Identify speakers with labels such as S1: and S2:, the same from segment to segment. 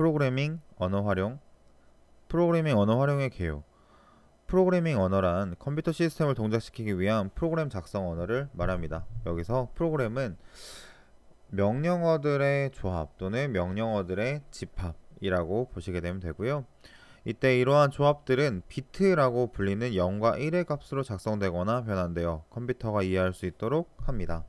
S1: 프로그래밍 언어 활용 프로그래밍 언어 활용의 개요 프로그래밍 언어란 컴퓨터 시스템을 동작시키기 위한 프로그램 작성 언어를 말합니다. 여기서 프로그램은 명령어들의 조합 또는 명령어들의 집합이라고 보시게 되면 되고요. 이때 이러한 조합들은 비트라고 불리는 0과 1의 값으로 작성되거나 변환되어 컴퓨터가 이해할 수 있도록 합니다.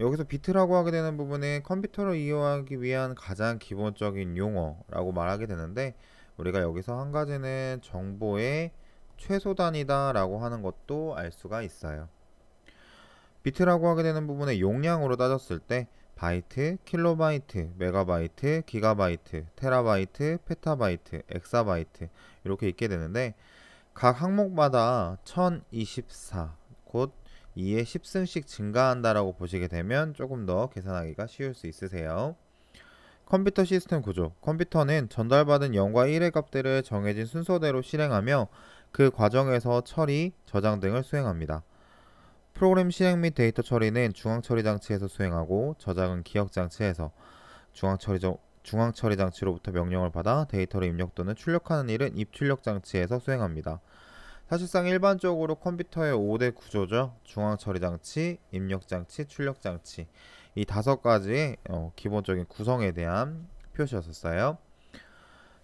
S1: 여기서 비트라고 하게 되는 부분은 컴퓨터를 이해하기 위한 가장 기본적인 용어라고 말하게 되는데 우리가 여기서 한 가지는 정보의 최소 단위다 라고 하는 것도 알 수가 있어요. 비트라고 하게 되는 부분의 용량으로 따졌을 때 바이트, 킬로바이트, 메가바이트, 기가바이트, 테라바이트, 페타바이트, 엑사바이트 이렇게 있게 되는데 각 항목마다 1024, 곧 2의 10승씩 증가한다라고 보시게 되면 조금 더 계산하기가 쉬울 수 있으세요. 컴퓨터 시스템 구조. 컴퓨터는 전달받은 0과 1의 값들을 정해진 순서대로 실행하며 그 과정에서 처리, 저장 등을 수행합니다. 프로그램 실행 및 데이터 처리는 중앙 처리 장치에서 수행하고 저장은 기억 장치에서 중앙 처리 중앙 처리 장치로부터 명령을 받아 데이터를 입력 또는 출력하는 일은 입출력 장치에서 수행합니다. 사실상 일반적으로 컴퓨터의 5대 구조죠. 중앙 처리 장치, 입력 장치, 출력 장치. 이 다섯 가지의 어, 기본적인 구성에 대한 표시였었어요.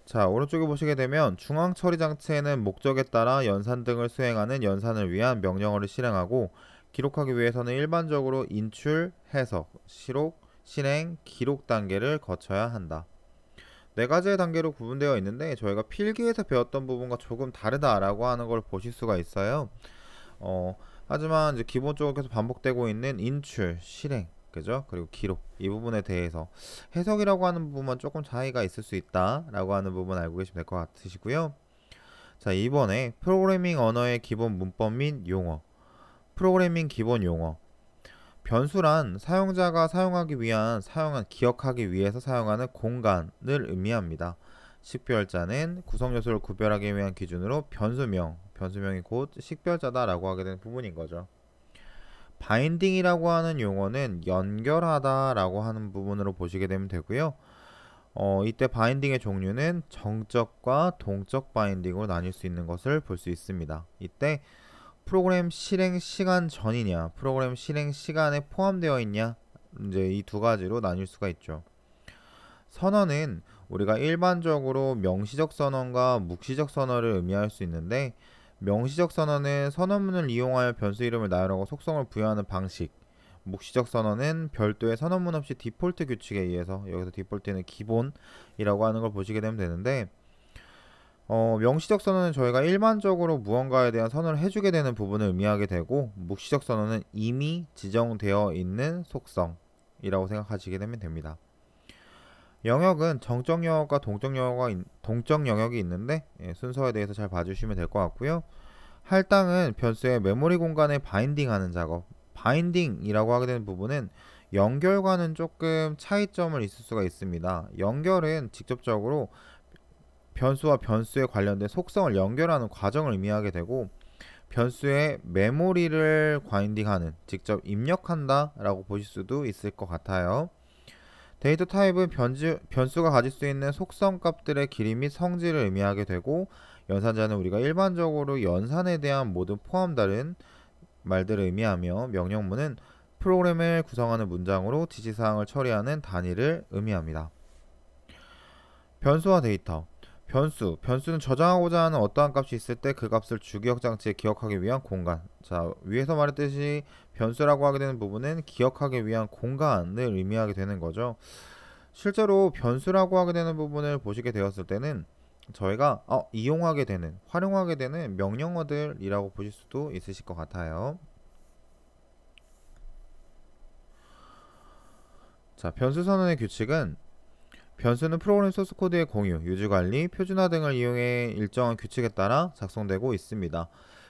S1: 자 오른쪽에 보시게 되면 중앙 처리 장치에는 목적에 따라 연산 등을 수행하는 연산을 위한 명령어를 실행하고 기록하기 위해서는 일반적으로 인출, 해석, 시록, 실행, 기록 단계를 거쳐야 한다. 네 가지의 단계로 구분되어 있는데 저희가 필기에서 배웠던 부분과 조금 다르다라고 하는 걸 보실 수가 있어요. 어, 하지만 이제 기본적으로 계속 반복되고 있는 인출, 실행, 그죠? 그리고 기록 이 부분에 대해서 해석이라고 하는 부분은 조금 차이가 있을 수 있다라고 하는 부분 알고 계시면 될 것 같으시고요. 자 이번에 프로그래밍 언어의 기본 문법 및 용어 프로그래밍 기본 용어 변수란 사용자가 사용하기 위한 사용한 기억하기 위해서 사용하는 공간을 의미합니다. 식별자는 구성 요소를 구별하기 위한 기준으로 변수명, 변수명이 곧 식별자다라고 하게 되는 부분인 거죠. 바인딩이라고 하는 용어는 연결하다라고 하는 부분으로 보시게 되면 되고요. 어, 이때 바인딩의 종류는 정적과 동적 바인딩으로 나뉠 수 있는 것을 볼 수 있습니다. 이때 프로그램 실행 시간 전이냐, 프로그램 실행 시간에 포함되어 있냐, 이제 이 두 가지로 나뉠 수가 있죠. 선언은 우리가 일반적으로 명시적 선언과 묵시적 선언을 의미할 수 있는데 명시적 선언은 선언문을 이용하여 변수 이름을 나열하고 속성을 부여하는 방식. 묵시적 선언은 별도의 선언문 없이 디폴트 규칙에 의해서 여기서 디폴트는 기본이라고 하는 걸 보시게 되면 되는데 어, 명시적 선언은 저희가 일반적으로 무언가에 대한 선언을 해주게 되는 부분을 의미하게 되고 묵시적 선언은 이미 지정되어 있는 속성이라고 생각하시게 되면 됩니다. 영역은 정적 영역과 동적 영역과 동적 영역이 있는데 예, 순서에 대해서 잘 봐주시면 될 것 같고요. 할당은 변수의 메모리 공간에 binding하는 작업. binding이라고 하게 되는 부분은 연결과는 조금 차이점을 있을 수가 있습니다. 연결은 직접적으로 변수와 변수에 관련된 속성을 연결하는 과정을 의미하게 되고 변수의 메모리를 binding하는 직접 입력한다 라고 보실 수도 있을 것 같아요. 데이터 타입은 변주, 변수가 가질 수 있는 속성 값들의 길이 및 성질을 의미하게 되고 연산자는 우리가 일반적으로 연산에 대한 모든 포함 다른 말들을 의미하며 명령문은 프로그램을 구성하는 문장으로 지시사항을 처리하는 단위를 의미합니다. 변수와 데이터 변수. 변수는 저장하고자 하는 어떠한 값이 있을 때 그 값을 주기억 장치에 기억하기 위한 공간. 자, 위에서 말했듯이 변수라고 하게 되는 부분은 기억하기 위한 공간을 의미하게 되는 거죠. 실제로 변수라고 하게 되는 부분을 보시게 되었을 때는 저희가 어, 이용하게 되는, 활용하게 되는 명령어들이라고 보실 수도 있으실 것 같아요. 자, 변수 선언의 규칙은 변수는 프로그램 소스 코드의 공유, 유지 관리, 표준화 등을 이용해 일정한 규칙에 따라 작성되고 있습니다.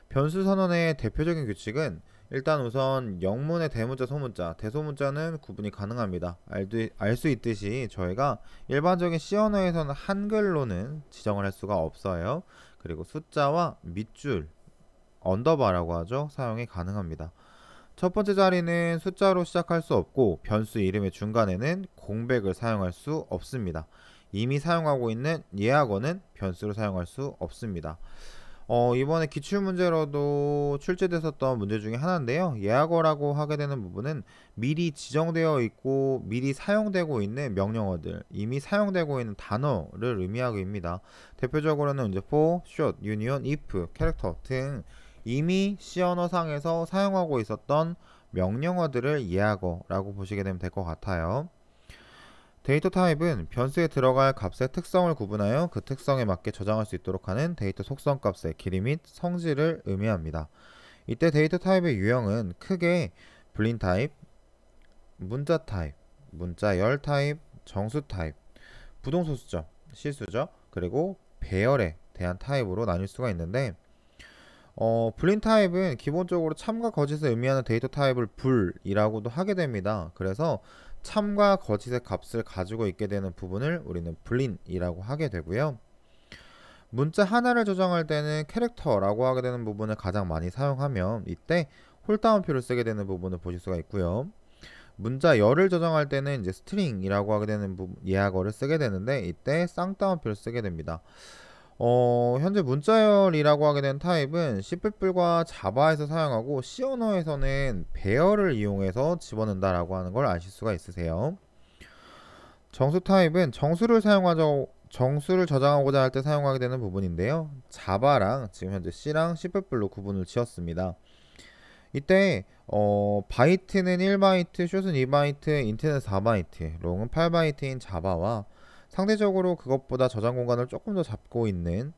S1: 변수 선언의 대표적인 규칙은 일단 우선 영문의 대문자, 소문자, 대소문자는 구분이 가능합니다. 알 수 있듯이 저희가 일반적인 C 언어에서는 한글로는 지정을 할 수가 없어요. 그리고 숫자와 밑줄, 언더바라고 하죠. 사용이 가능합니다. 첫 번째 자리는 숫자로 시작할 수 없고 변수 이름의 중간에는 공백을 사용할 수 없습니다. 이미 사용하고 있는 예약어는 변수를 사용할 수 없습니다. 어, 이번에 기출문제로도 출제됐었던 문제 중에 하나인데요. 예약어라고 하게 되는 부분은 미리 지정되어 있고 미리 사용되고 있는 명령어들, 이미 사용되고 있는 단어를 의미하고입니다. 대표적으로는 이제 for, short, union, if, character 등 이미 C 언어상에서 사용하고 있었던 명령어들을 예약어라고 보시게 되면 될 것 같아요. 데이터 타입은 변수에 들어갈 값의 특성을 구분하여 그 특성에 맞게 저장할 수 있도록 하는 데이터 속성 값의 길이 및 성질을 의미합니다. 이때 데이터 타입의 유형은 크게 boolean 타입, 문자 타입, 문자 열 타입, 정수 타입, 부동소수점, 실수죠. 그리고 배열에 대한 타입으로 나뉠 수가 있는데 어, boolean 타입은 기본적으로 참과 거짓을 의미하는 데이터 타입을 bool이라고도 하게 됩니다. 그래서 참과 거짓의 값을 가지고 있게 되는 부분을 우리는 boolean이라고 하게 되고요. 문자 하나를 저장할 때는 캐릭터라고 하게 되는 부분을 가장 많이 사용하면 이때 홑따옴표를 쓰게 되는 부분을 보실 수가 있고요. 문자 열을 저장할 때는 이제 string이라고 하게 되는 예약어를 쓰게 되는데 이때 쌍따옴표를 쓰게 됩니다. 어, 현재 문자열이라고 하게 된 타입은 C++과 자바에서 사용하고 C 언어에서는 배열을 이용해서 집어넣는다라고 하는 걸 아실 수가 있으세요. 정수 타입은 정수를 사용하자 정수를 저장하고자 할 때 사용하게 되는 부분인데요. 자바랑 지금 현재 C랑 C++로 구분을 지었습니다. 이때 어, 바이트는 1바이트, 숏은 2바이트, int는 4바이트, long은 8바이트인 자바와 상대적으로 그것보다 저장 공간을 조금 더 잡고 있는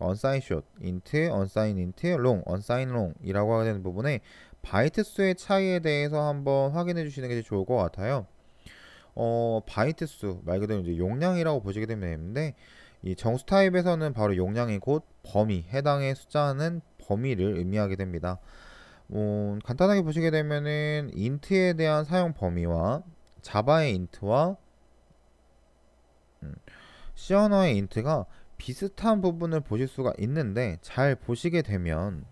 S1: unsigned short, int, unsigned int, long, unsigned long이라고 하게 되는 부분에 바이트 수의 차이에 대해서 한번 확인해 주시는 게 좋을 것 같아요. 어, 바이트 수 말 그대로 이제 용량이라고 보시게 되는데 이 정수 타입에서는 바로 용량이 곧 범위, 해당의 숫자는 범위를 의미하게 됩니다. 어, 간단하게 보시게 되면은 int에 대한 사용 범위와 자바의 int와 음, C 언어의 int가 비슷한 부분을 보실 수가 있는데 잘 보시게 되면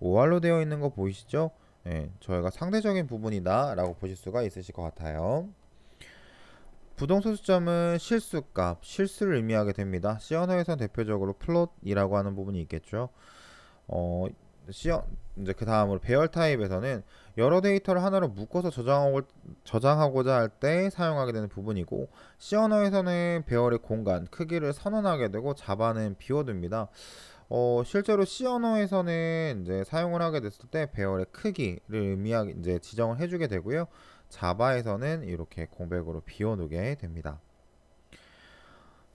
S1: OR로 되어 있는 거 보이시죠? 예, 저희가 상대적인 부분이다 라고 보실 수가 있으실 것 같아요. 부동소수점은 실수값, 실수를 의미하게 됩니다. C 언어에서 대표적으로 float이라고 하는 부분이 있겠죠. 어, 시어 이제 그 다음으로 배열 타입에서는 여러 데이터를 하나로 묶어서 저장하고, 저장하고자 할 때 사용하게 되는 부분이고 C 언어에서는 배열의 공간 크기를 선언하게 되고 자바는 비워둡니다. 어, 실제로 C 언어에서는 이제 사용을 하게 됐을 때 배열의 크기를 의미하게 이제 지정을 해주게 되고요. 자바에서는 이렇게 공백으로 비워두게 됩니다.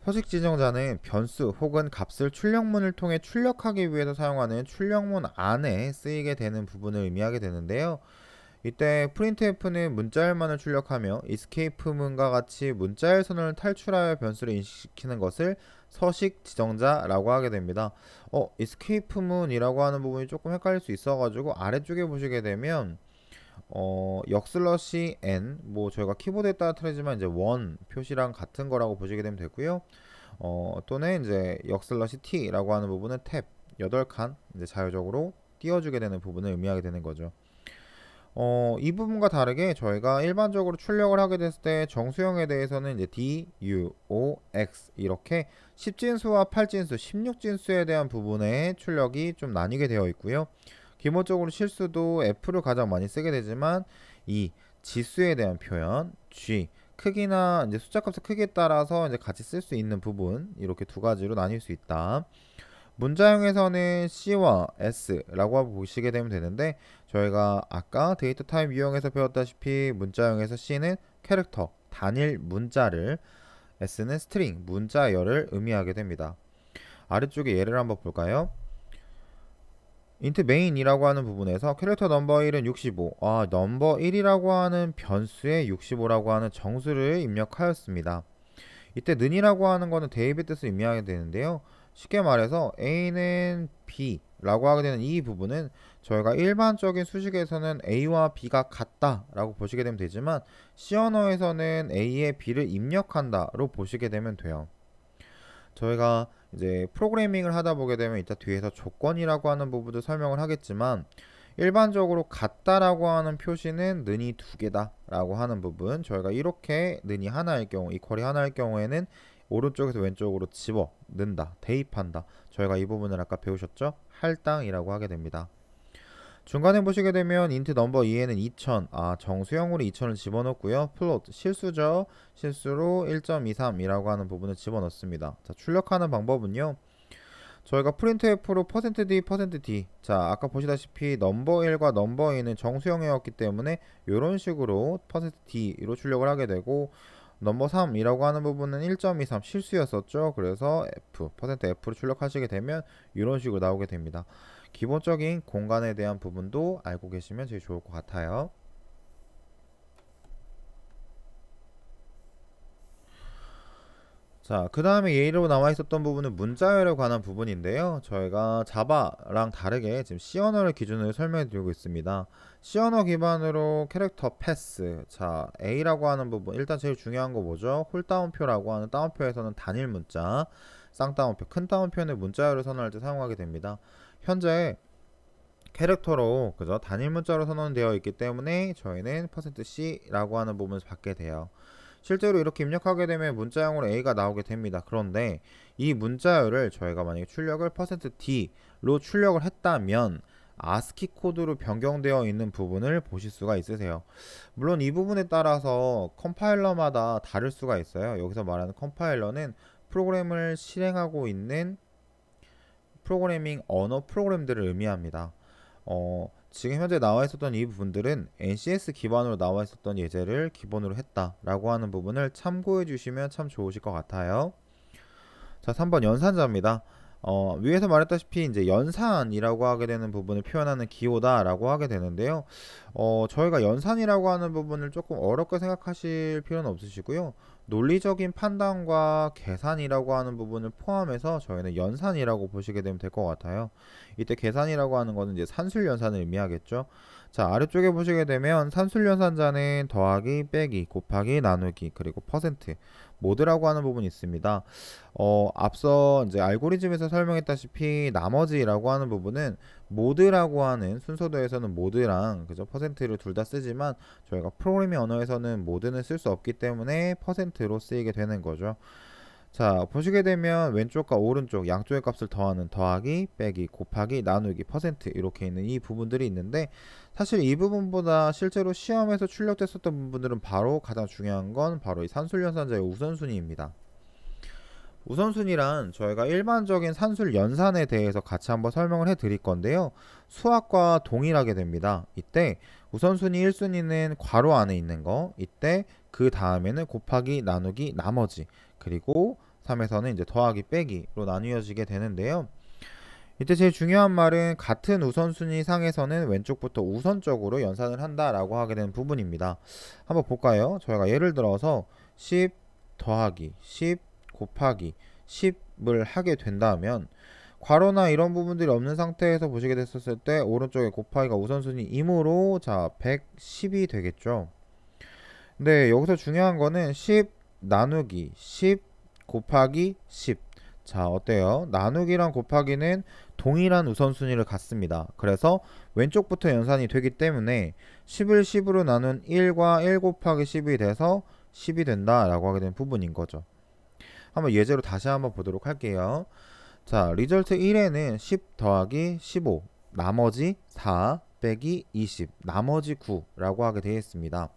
S1: 서식 지정자는 변수 혹은 값을 출력문을 통해 출력하기 위해서 사용하는 출력문 안에 쓰이게 되는 부분을 의미하게 되는데요. 이때 printf는 문자열만을 출력하며 escape문과 같이 문자열 선을 탈출하여 변수를 인식시키는 것을 서식 지정자라고 하게 됩니다. 어, escape문이라고 하는 부분이 조금 헷갈릴 수 있어가지고 아래쪽에 보시게 되면 어, 역슬러시 n 뭐 저희가 키보드에 따라 틀리지만 이제 원 표시랑 같은 거라고 보시게 되면 되고요. 어, 또는 이제 역슬러시 t라고 하는 부분은 탭 8칸 이제 자유적으로 띄워주게 되는 부분을 의미하게 되는 거죠. 어, 이 부분과 다르게 저희가 일반적으로 출력을 하게 됐을 때 정수형에 대해서는 이제 D, U, O, X 이렇게 10진수와 8진수, 16진수에 대한 부분의 출력이 좀 나뉘게 되어 있고요. 기본적으로 실수도 F를 가장 많이 쓰게 되지만 이 지수에 대한 표현 G 크기나 이제 숫자 값의 크기에 따라서 이제 같이 쓸 수 있는 부분 이렇게 두 가지로 나뉠 수 있다. 문자형에서는 C와 S라고 보시게 되면 되는데 저희가 아까 데이터 타입 유형에서 배웠다시피 문자형에서 C는 캐릭터 단일 문자를 S는 string 문자열을 의미하게 됩니다. 아래쪽에 예를 한번 볼까요? int main이라고 하는 부분에서 캐릭터 넘버 1은 65. 아, 넘버 1이라고 하는 변수에 65라고 하는 정수를 입력하였습니다. 이때 는이라고 하는 거는 대입의 뜻을 의미하게 되는데요. 쉽게 말해서 a는 b라고 하게 되는 이 부분은 저희가 일반적인 수식에서는 a와 b가 같다라고 보시게 되면 되지만 C 언어에서는 a에 b를 입력한다로 보시게 되면 돼요. 저희가 이제 프로그래밍을 하다 보게 되면 이따 뒤에서 조건이라고 하는 부분도 설명을 하겠지만 일반적으로 같다라고 하는 표시는 는이 두 개다 라고 하는 부분 저희가 이렇게 는이 하나일 경우 이퀄이 하나일 경우에는 오른쪽에서 왼쪽으로 집어 넣는다, 대입한다. 저희가 이 부분을 아까 배우셨죠? 할당이라고 하게 됩니다. 중간에 보시게 되면 int 넘버 2에는 2000, 아 정수형으로 2000을 집어넣고요. float 실수죠. 실수로 1.23이라고 하는 부분을 집어넣습니다. 자 출력하는 방법은요. 저희가 printf로 %d, %d 자 아까 보시다시피 넘버 1과 넘버 2는 정수형이었기 때문에 이런 식으로 %d로 출력을 하게 되고 넘버 3이라고 하는 부분은 1.23 실수였었죠. 그래서 F, %F로 출력하시게 되면 이런 식으로 나오게 됩니다. 기본적인 공간에 대한 부분도 알고 계시면 제일 좋을 것 같아요. 자, 그 다음에 예로 나와 있었던 부분은 문자열에 관한 부분인데요. 저희가 자바랑 다르게 지금 C 언어를 기준으로 설명해 드리고 있습니다. C 언어 기반으로 캐릭터 패스. 자, A라고 하는 부분. 일단 제일 중요한 거 뭐죠? 홑따옴표라고 하는 따옴표에서는 단일 문자, 쌍다운표, 큰 다운표는 문자열을 선언할 때 사용하게 됩니다. 현재 캐릭터로 그죠 단일 문자로 선언되어 있기 때문에 저희는 %c라고 하는 부분을 받게 돼요. 실제로 이렇게 입력하게 되면 문자형으로 A가 나오게 됩니다. 그런데 이 문자열을 저희가 만약에 출력을 %D로 출력을 했다면 아스키 코드로 변경되어 있는 부분을 보실 수가 있으세요. 물론 이 부분에 따라서 컴파일러마다 다를 수가 있어요. 여기서 말하는 컴파일러는 프로그램을 실행하고 있는 프로그래밍 언어 프로그램들을 의미합니다. 어, 지금 현재 나와 있었던 이 부분들은 NCS 기반으로 나와 있었던 예제를 기본으로 했다라고 하는 부분을 참고해 주시면 참 좋으실 것 같아요. 자, 3번 연산자입니다. 어, 위에서 말했다시피 이제 연산이라고 하게 되는 부분을 표현하는 기호다라고 하게 되는데요. 어, 저희가 연산이라고 하는 부분을 조금 어렵게 생각하실 필요는 없으시고요. 논리적인 판단과 계산이라고 하는 부분을 포함해서 저희는 연산이라고 보시게 되면 될 것 같아요. 이때 계산이라고 하는 것은 이제 산술 연산을 의미하겠죠. 자, 아래쪽에 보시게 되면 산술 연산자는 더하기, 빼기, 곱하기, 나누기, 그리고 퍼센트 모드라고 하는 부분이 있습니다. 어, 앞서 이제 알고리즘에서 설명했다시피 나머지라고 하는 부분은 모드라고 하는 순서도에서는 모드랑 그죠 퍼센트를 둘 다 쓰지만 저희가 프로그래밍 언어에서는 모드는 쓸 수 없기 때문에 퍼센트로 쓰이게 되는 거죠. 자 보시게 되면 왼쪽과 오른쪽 양쪽의 값을 더하는 더하기 빼기 곱하기 나누기 퍼센트 이렇게 있는 이 부분들이 있는데 사실 이 부분보다 실제로 시험에서 출력됐었던 부분들은 바로 가장 중요한 건 바로 이 산술연산자의 우선순위입니다. 우선순위란 저희가 일반적인 산술 연산에 대해서 같이 한번 설명을 해 드릴 건데요. 수학과 동일하게 됩니다. 이때 우선순위 1순위는 괄호 안에 있는 거, 이때 그 다음에는 곱하기, 나누기, 나머지, 그리고 3에서는 이제 더하기, 빼기로 나뉘어지게 되는데요. 이때 제일 중요한 말은 같은 우선순위 상에서는 왼쪽부터 우선적으로 연산을 한다라고 하게 되는 부분입니다. 한번 볼까요? 저희가 예를 들어서 10 더하기 10 곱하기 10을 하게 된다면 괄호나 이런 부분들이 없는 상태에서 보시게 됐었을 때 오른쪽에 곱하기가 우선순위이므로 자 110이 되겠죠. 근데 여기서 중요한 거는 10 나누기 10 곱하기 10. 자, 어때요? 나누기랑 곱하기는 동일한 우선순위를 갖습니다. 그래서 왼쪽부터 연산이 되기 때문에 10을 10으로 나눈 1과 1 곱하기 10이 돼서 10이 된다라고 하게 된 부분인 거죠. 한번 예제로 다시 한번 보도록 할게요. 자, 리절트 1에는 10 더하기 15, 나머지 4 빼기 20, 나머지 9라고 하게 되어 있습니다.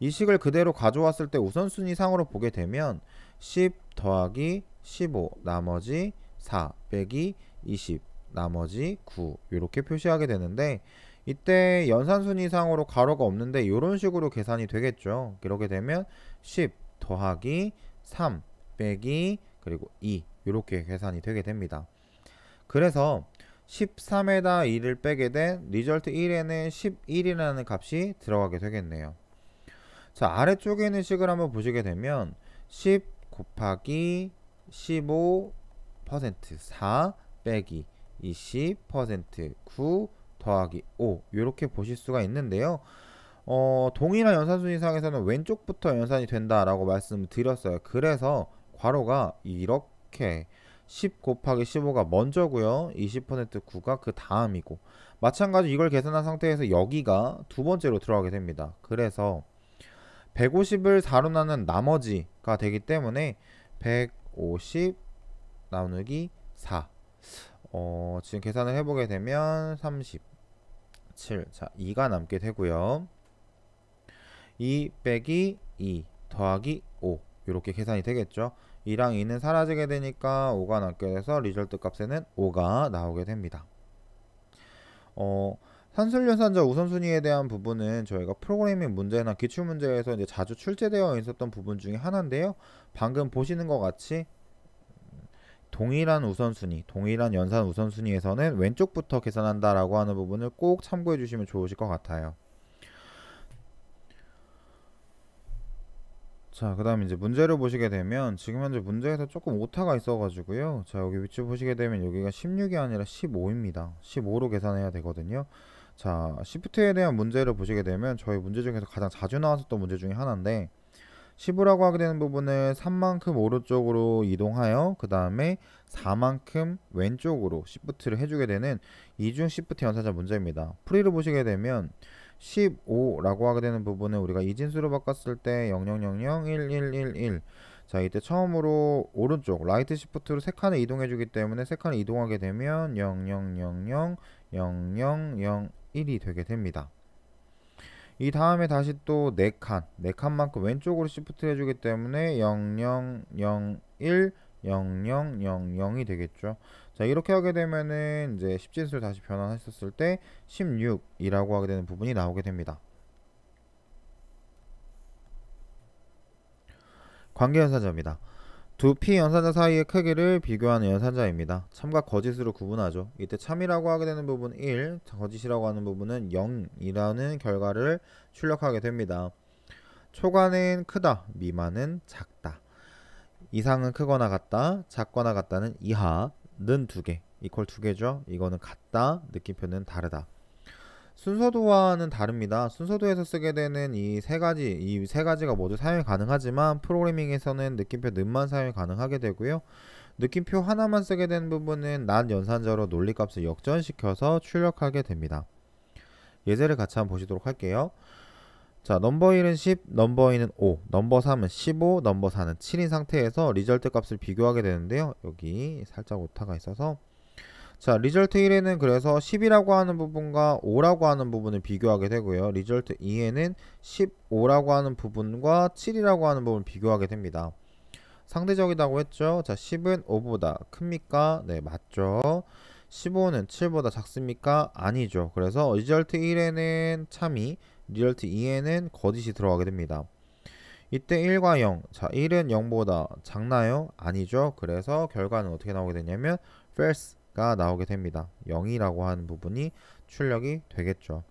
S1: 이 식을 그대로 가져왔을 때 우선순위 상으로 보게 되면 10 더하기 15, 나머지 4 빼기 20, 나머지 9 이렇게 표시하게 되는데 이때 연산순위상으로 가로가 없는데 이런 식으로 계산이 되겠죠. 이렇게 되면 10 더하기 3 빼기 그리고 2 이렇게 계산이 되게 됩니다. 그래서 13에다 2를 빼게 된 리절트 1에는 11이라는 값이 들어가게 되겠네요. 자 아래쪽에 있는 식을 한번 보시게 되면 10 곱하기 15% 4 빼기 20% 9 더하기 5 이렇게 보실 수가 있는데요. 어, 동일한 연산순위상에서는 왼쪽부터 연산이 된다라고 말씀을 드렸어요. 그래서 괄호가 이렇게 10 곱하기 15가 먼저고요. 20% 9가 그 다음이고 마찬가지 이걸 계산한 상태에서 여기가 두 번째로 들어가게 됩니다. 그래서 150을 4로 나눈 나머지가 되기 때문에 50 나누기 4 어, 지금 계산을 해보게 되면 37 자, 2가 남게 되고요. 2 빼기 2 더하기 5 이렇게 계산이 되겠죠? 2랑 2는 사라지게 되니까 5가 남게 돼서 리절트 값에는 5가 나오게 됩니다. 어, 산술연산자 우선순위에 대한 부분은 저희가 프로그래밍 문제나 기출 문제에서 이제 자주 출제되어 있었던 부분 중에 하나인데요. 방금 보시는 것 같이 동일한 우선순위, 동일한 연산 우선순위에서는 왼쪽부터 계산한다라고 하는 부분을 꼭 참고해 주시면 좋으실 것 같아요. 자, 그 다음 이제 문제를 보시게 되면 지금 현재 문제에서 조금 오타가 있어가지고요. 자, 여기 위치 보시게 되면 여기가 16이 아니라 15입니다. 15로 계산해야 되거든요. 자, 시프트에 대한 문제를 보시게 되면 저희 문제 중에서 가장 자주 나왔었던 문제 중에 하나인데 15라고 하게 되는 부분을 3만큼 오른쪽으로 이동하여 그 다음에 4만큼 왼쪽으로 시프트를 해주게 되는 이중 시프트 연산자 문제입니다. 풀이를 보시게 되면 15라고 하게 되는 부분은 우리가 이진수로 바꿨을 때 00001111 자 이때 처음으로 오른쪽 right shift로 세 칸을 이동해 주기 때문에 세 칸을 이동하게 되면 00000001이 되게 됩니다. 이 다음에 다시 또 4칸, 4칸만큼 왼쪽으로 shift 해주기 때문에 0001, 0000이 되겠죠. 자, 이렇게 하게 되면은 이제 10진수를 다시 변환했었을 때 16이라고 하게 되는 부분이 나오게 됩니다. 관계연산자입니다. 두 P연산자 사이의 크기를 비교하는 연산자입니다. 참과 거짓으로 구분하죠. 이때 참이라고 하게 되는 부분 1, 거짓이라고 하는 부분은 0이라는 결과를 출력하게 됩니다. 초과는 크다, 미만은 작다. 이상은 크거나 같다, 작거나 같다는 이하는 두 개, 이퀄 두 개죠. 이거는 같다, 느낌표는 다르다. 순서도와는 다릅니다. 순서도에서 쓰게 되는 이 세 가지, 이 세 가지가 모두 사용이 가능하지만 프로그래밍에서는 느낌표 는만 사용이 가능하게 되고요. 느낌표 하나만 쓰게 되는 부분은 NOT 연산자로 논리값을 역전시켜서 출력하게 됩니다. 예제를 같이 한번 보시도록 할게요. 자, 넘버 1은 10, 넘버 2는 5, 넘버 3은 15, 넘버 4는 7인 상태에서 result 값을 비교하게 되는데요. 여기 살짝 오타가 있어서 자, result 1에는 그래서 10이라고 하는 부분과 5라고 하는 부분을 비교하게 되고요. result 2에는 15라고 하는 부분과 7이라고 하는 부분을 비교하게 됩니다. 상대적이라고 했죠. 자, 10은 5보다 큽니까? 네, 맞죠. 15는 7보다 작습니까? 아니죠. 그래서 result 1에는 참이, result 2에는 거짓이 들어가게 됩니다. 이때 1과 0. 자, 1은 0보다 작나요? 아니죠. 그래서 결과는 어떻게 나오게 되냐면 false 가 나오게 됩니다. 0이라고 하는 부분이 출력이 되겠죠.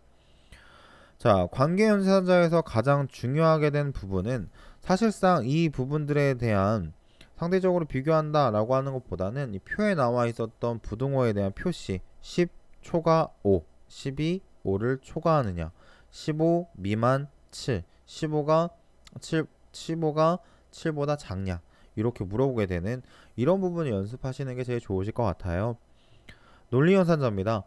S1: 자, 관계연산자에서 가장 중요하게 된 부분은 사실상 이 부분들에 대한 상대적으로 비교한다 라고 하는 것보다는 이 표에 나와 있었던 부등호에 대한 표시 10 초과 5, 12 5를 초과하느냐 15 미만 7, 15가 7, 15가 7보다 작냐 이렇게 물어보게 되는 이런 부분을 연습하시는 게 제일 좋으실 것 같아요. 논리 연산자입니다.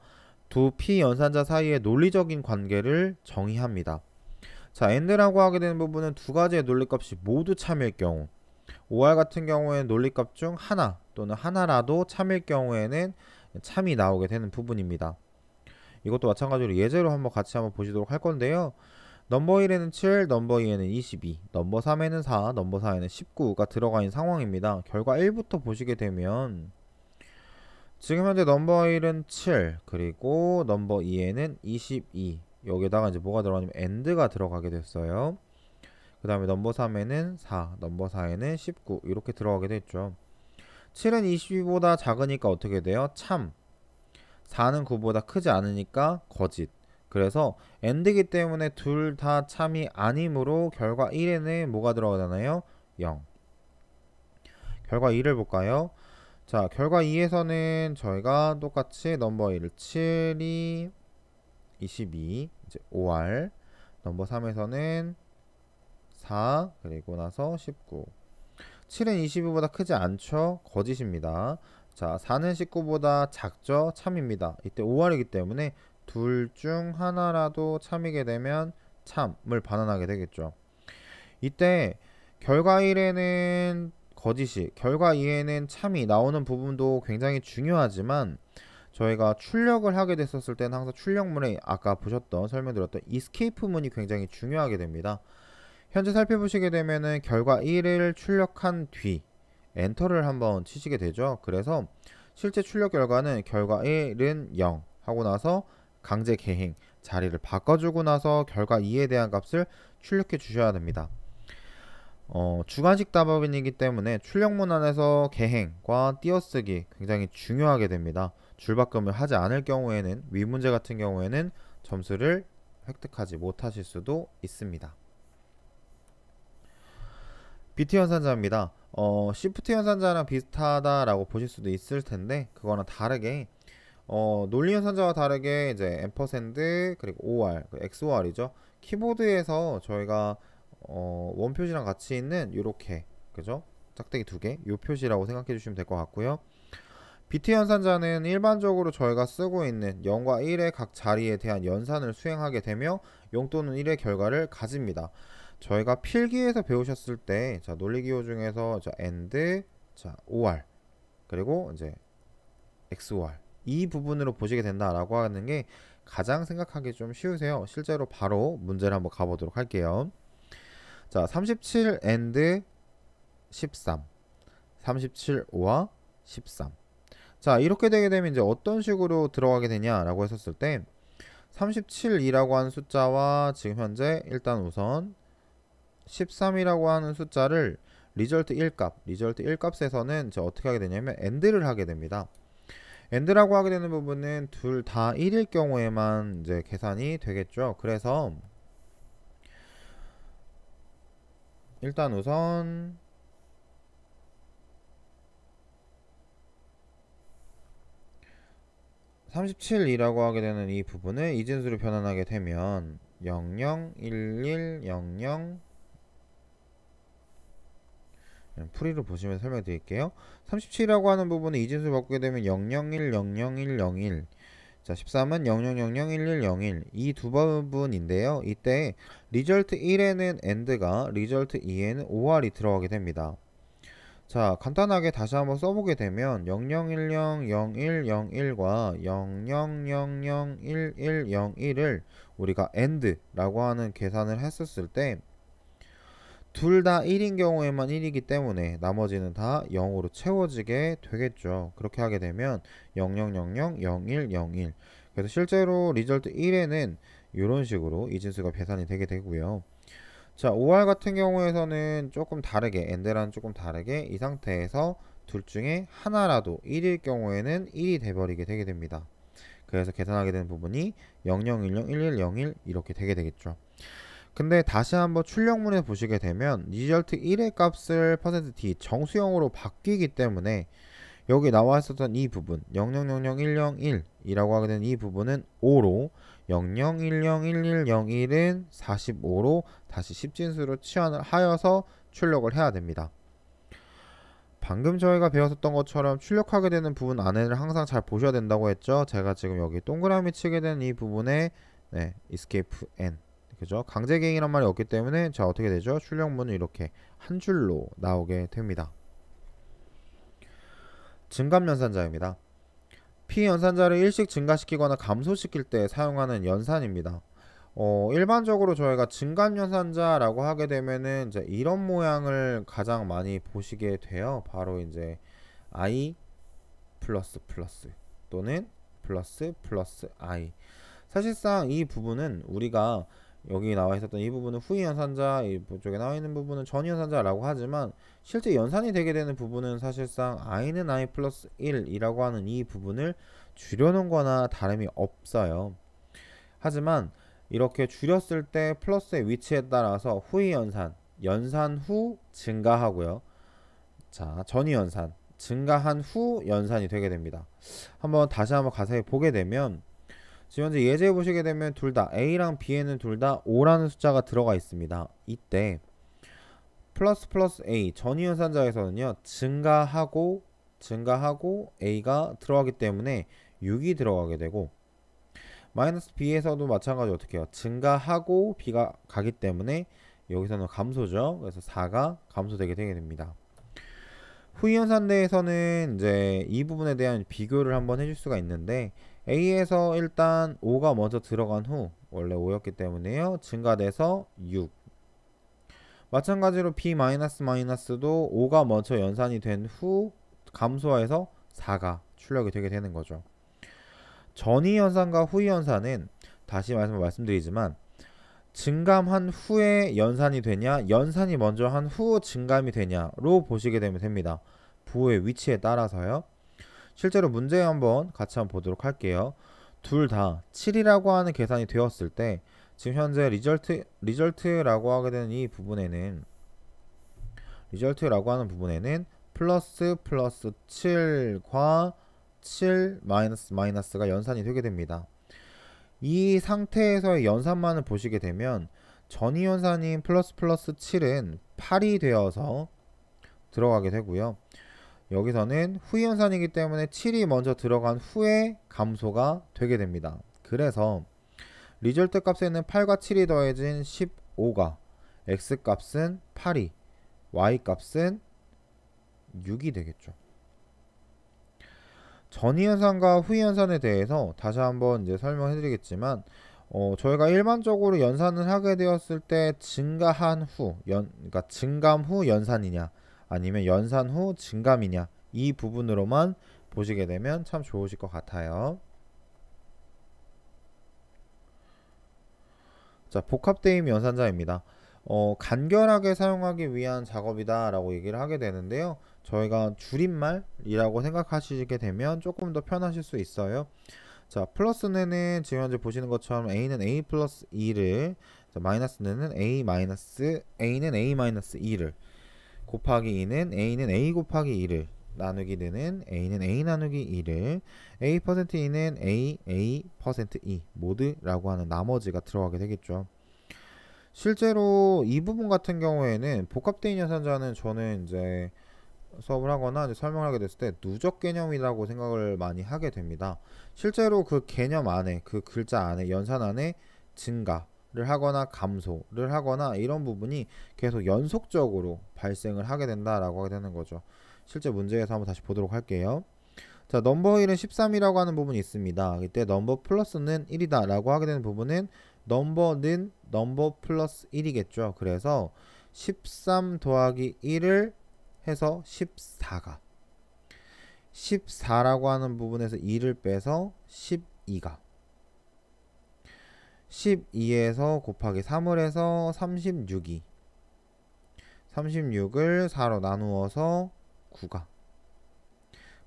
S1: 두 P 연산자 사이의 논리적인 관계를 정의합니다. 자, and라고 하게 되는 부분은 두 가지의 논리값이 모두 참일 경우 OR 같은 경우에는 논리값 중 하나 또는 하나라도 참일 경우에는 참이 나오게 되는 부분입니다. 이것도 마찬가지로 예제로 한번 같이 한번 보시도록 할 건데요. 넘버 1에는 7, 넘버 2에는 22, 넘버 3에는 4, 넘버 4에는 19가 들어가 있는 상황입니다. 결과 1부터 보시게 되면 지금 현재 넘버 1은 7 그리고 넘버 2에는 22 여기다가 이제 뭐가 들어가냐면 AND가 들어가게 됐어요. 그 다음에 넘버 3에는 4 넘버 4에는 19 이렇게 들어가게 됐죠. 7은 22보다 작으니까 어떻게 돼요? 참. 4는 9보다 크지 않으니까 거짓. 그래서 AND이기 때문에 둘 다 참이 아니므로 결과 1에는 뭐가 들어가잖아요? 0 결과 2를 볼까요? 자, 결과 2에서는 저희가 똑같이 넘버 1을 7이 22, 이제 5R, 넘버 3에서는 4, 그리고 나서 19. 7은 22보다 크지 않죠? 거짓입니다. 자, 4는 19보다 작죠? 참입니다. 이때 5R이기 때문에 둘 중 하나라도 참이게 되면 참을 반환하게 되겠죠. 이때 결과 1에는 거짓이 결과 이해는 참이 나오는 부분도 굉장히 중요하지만 저희가 출력을 하게 됐었을 때는 항상 출력문에 아까 보셨던 설명드렸던 escape문이 굉장히 중요하게 됩니다. 현재 살펴보시게 되면은 결과 1을 출력한 뒤 엔터를 한번 치시게 되죠. 그래서 실제 출력 결과는 결과 1은 0 하고 나서 강제 개행 자리를 바꿔주고 나서 결과 2에 대한 값을 출력해 주셔야 됩니다. 어, 주관식 답업이기 때문에 출력문 안에서 개행과 띄어쓰기 굉장히 중요하게 됩니다. 줄바꿈을 하지 않을 경우에는 위 문제 같은 경우에는 점수를 획득하지 못하실 수도 있습니다. 비트 연산자입니다. 어, Shift 연산자랑 비슷하다라고 보실 수도 있을 텐데 그거는 다르게 어, 논리 연산자와 다르게 이제 ampersand 그리고 OR, XOR이죠. 키보드에서 저희가 어, 원 표시랑 같이 있는 요렇게 그죠? 짝대기 두 개, 요 표시라고 생각해 주시면 될 것 같고요. 비트 연산자는 일반적으로 저희가 쓰고 있는 0과 1의 각 자리에 대한 연산을 수행하게 되며 0 또는 1의 결과를 가집니다. 저희가 필기에서 배우셨을 때, 자, 논리기호 중에서 자, AND, 자, OR, 그리고 이제 XOR 이 부분으로 보시게 된다라고 하는 게 가장 생각하기 좀 쉬우세요. 실제로 바로 문제를 한번 가보도록 할게요. 자, 37 and 13. 37와 13. 자, 이렇게 되게 되면 이제 어떤 식으로 들어가게 되냐라고 했었을 때 37이라고 하는 숫자와 지금 현재 일단 우선 13이라고 하는 숫자를 result 1값, result 1값에서는 이제 어떻게 하게 되냐면 AND를 하게 됩니다. AND라고 하게 되는 부분은 둘 다 1일 경우에만 이제 계산이 되겠죠. 그래서 일단 우선 37이라고 하게 되는 이 부분을 이진수로 변환하게 되면 00, 11, 00 풀이를 보시면 설명 드릴게요. 37이라고 하는 부분을 이진수 바꾸게 되면 001, 001, 01 자, 13은 00001101 이 두 부분인데요. 이때 result 1에는 AND가 result 2에는 OR이 들어가게 됩니다. 자, 간단하게 다시 한번 써보게 되면 00100101과 00001101을 우리가 AND라고 하는 계산을 했었을 때 둘 다 1인 경우에만 1이기 때문에 나머지는 다 0으로 채워지게 되겠죠. 그렇게 하게 되면 00000101 그래서 실제로 result 1에는 이런 식으로 이진수가 계산이 되게 되고요. 자, OR 같은 경우에서는 조금 다르게, AND랑 조금 다르게 이 상태에서 둘 중에 하나라도 1일 경우에는 1이 돼버리게 되게 됩니다. 그래서 계산하게 되는 부분이 00101101 이렇게 되게 되겠죠. 근데 다시 한번 출력문에 보시게 되면 리절트 1의 값을 %d 정수형으로 바뀌기 때문에 여기 나와 있었던 이 부분 00000101이라고 하게 된 이 부분은 5로 00101101은 45로 다시 10진수로 치환을 하여서 출력을 해야 됩니다. 방금 저희가 배웠었던 것처럼 출력하게 되는 부분 안에를 항상 잘 보셔야 된다고 했죠. 제가 지금 여기 동그라미 치게 된 이 부분에 네, escape n 그죠? 강제갱이란 말이 없기 때문에 자 어떻게 되죠? 출력문은 이렇게 한 줄로 나오게 됩니다. 증감 연산자입니다. P 연산자를 일씩 증가시키거나 감소시킬 때 사용하는 연산입니다. 어, 일반적으로 저희가 증감 연산자라고 하게 되면은 이제 이런 모양을 가장 많이 보시게 돼요. 바로 이제 i 플러스 플러스 또는 플러스 플러스 i. 사실상 이 부분은 우리가 여기 나와 있었던 이 부분은 후이 연산자, 이쪽에 나와 있는 부분은 전이 연산자라고 하지만 실제 연산이 되게 되는 부분은 사실상 i는 i 플러스 1이라고 하는 이 부분을 줄여놓은 거나 다름이 없어요. 하지만 이렇게 줄였을 때 플러스의 위치에 따라서 후이 연산, 연산 후 증가하고요. 자, 전이 연산, 증가한 후 연산이 되게 됩니다. 한번 다시 한번 가세히 보게 되면 지금 현재 예제 보시게 되면 둘 다 A랑 B에는 둘 다 5라는 숫자가 들어가 있습니다. 이때 플러스 플러스 A 전이연산자에서는요 증가하고 증가하고 A가 들어가기 때문에 6이 들어가게 되고 마이너스 B에서도 마찬가지 어떻게 해요? 증가하고 B가 가기 때문에 여기서는 감소죠. 그래서 4가 감소되게 되게 됩니다. 후이연산 내에서는 이제 이 부분에 대한 비교를 한번 해줄 수가 있는데 A에서 일단 5가 먼저 들어간 후 원래 5였기 때문에요. 증가돼서 6. 마찬가지로 B 마이너스 마이너스도 5가 먼저 연산이 된 후 감소해서 4가 출력이 되게 되는 거죠. 전이 연산과 후이 연산은 다시 말씀 말씀드리지만 증감한 후에 연산이 되냐, 연산이 먼저 한 후 증감이 되냐로 보시게 되면 됩니다. 부호의 위치에 따라서요. 실제로 문제 한번 같이 한번 보도록 할게요. 둘 다 7이라고 하는 계산이 되었을 때 지금 현재 result result라고 하게 되는 이 부분에는 result라고 하는 부분에는 플러스 플러스 7과 7 마이너스 마이너스가 연산이 되게 됩니다. 이 상태에서의 연산만을 보시게 되면 전이 연산인 플러스 플러스 7은 8이 되어서 들어가게 되고요. 여기서는 후이 연산이기 때문에 7이 먼저 들어간 후에 감소가 되게 됩니다. 그래서 result 값에는 8과 7이 더해진 15가 x 값은 8이 y 값은 6이 되겠죠. 전이 현상과 후이 현상에 대해서 다시 한번 이제 설명해 드리겠지만 어, 저희가 일반적으로 연산을 하게 되었을 때 증가한 후, 연, 그러니까 증감 후 연산이냐 아니면 연산 후 증감이냐 이 부분으로만 보시게 되면 참 좋으실 것 같아요. 자, 복합대임 연산자입니다. 어, 간결하게 사용하기 위한 작업이다 라고 얘기를 하게 되는데요. 저희가 줄임말이라고 생각하시게 되면 조금 더 편하실 수 있어요. 자, 플러스는 지금 현재 보시는 것처럼 a는 a 플러스 2를 자, 마이너스는 a 마이너스 a는 a 마이너스 2를 곱하기 2는 a는 a 곱하기 2를 나누기 는 a는 a 나누기 2를 a 퍼센트 2는 a a 퍼센트 2 모드라고 하는 나머지가 들어가게 되겠죠. 실제로 이 부분 같은 경우에는 복합대인 연산자는 저는 이제 수업을 하거나 이제 설명을 하게 됐을 때 누적 개념이라고 생각을 많이 하게 됩니다. 실제로 그 개념 안에 그 글자 안에 연산 안에 증가 를 하거나 감소를 하거나 이런 부분이 계속 연속적으로 발생을 하게 된다라고 하게 되는 거죠. 실제 문제에서 한번 다시 보도록 할게요. 자, 넘버 1은 13이라고 하는 부분이 있습니다. 이때 넘버 플러스는 1이다 라고 하게 되는 부분은 넘버는 넘버 플러스 1이겠죠. 그래서 13 더하기 1을 해서 14가 14라고 하는 부분에서 2를 빼서 12가 12에서 곱하기 3을 해서 36이 36을 4로 나누어서 9가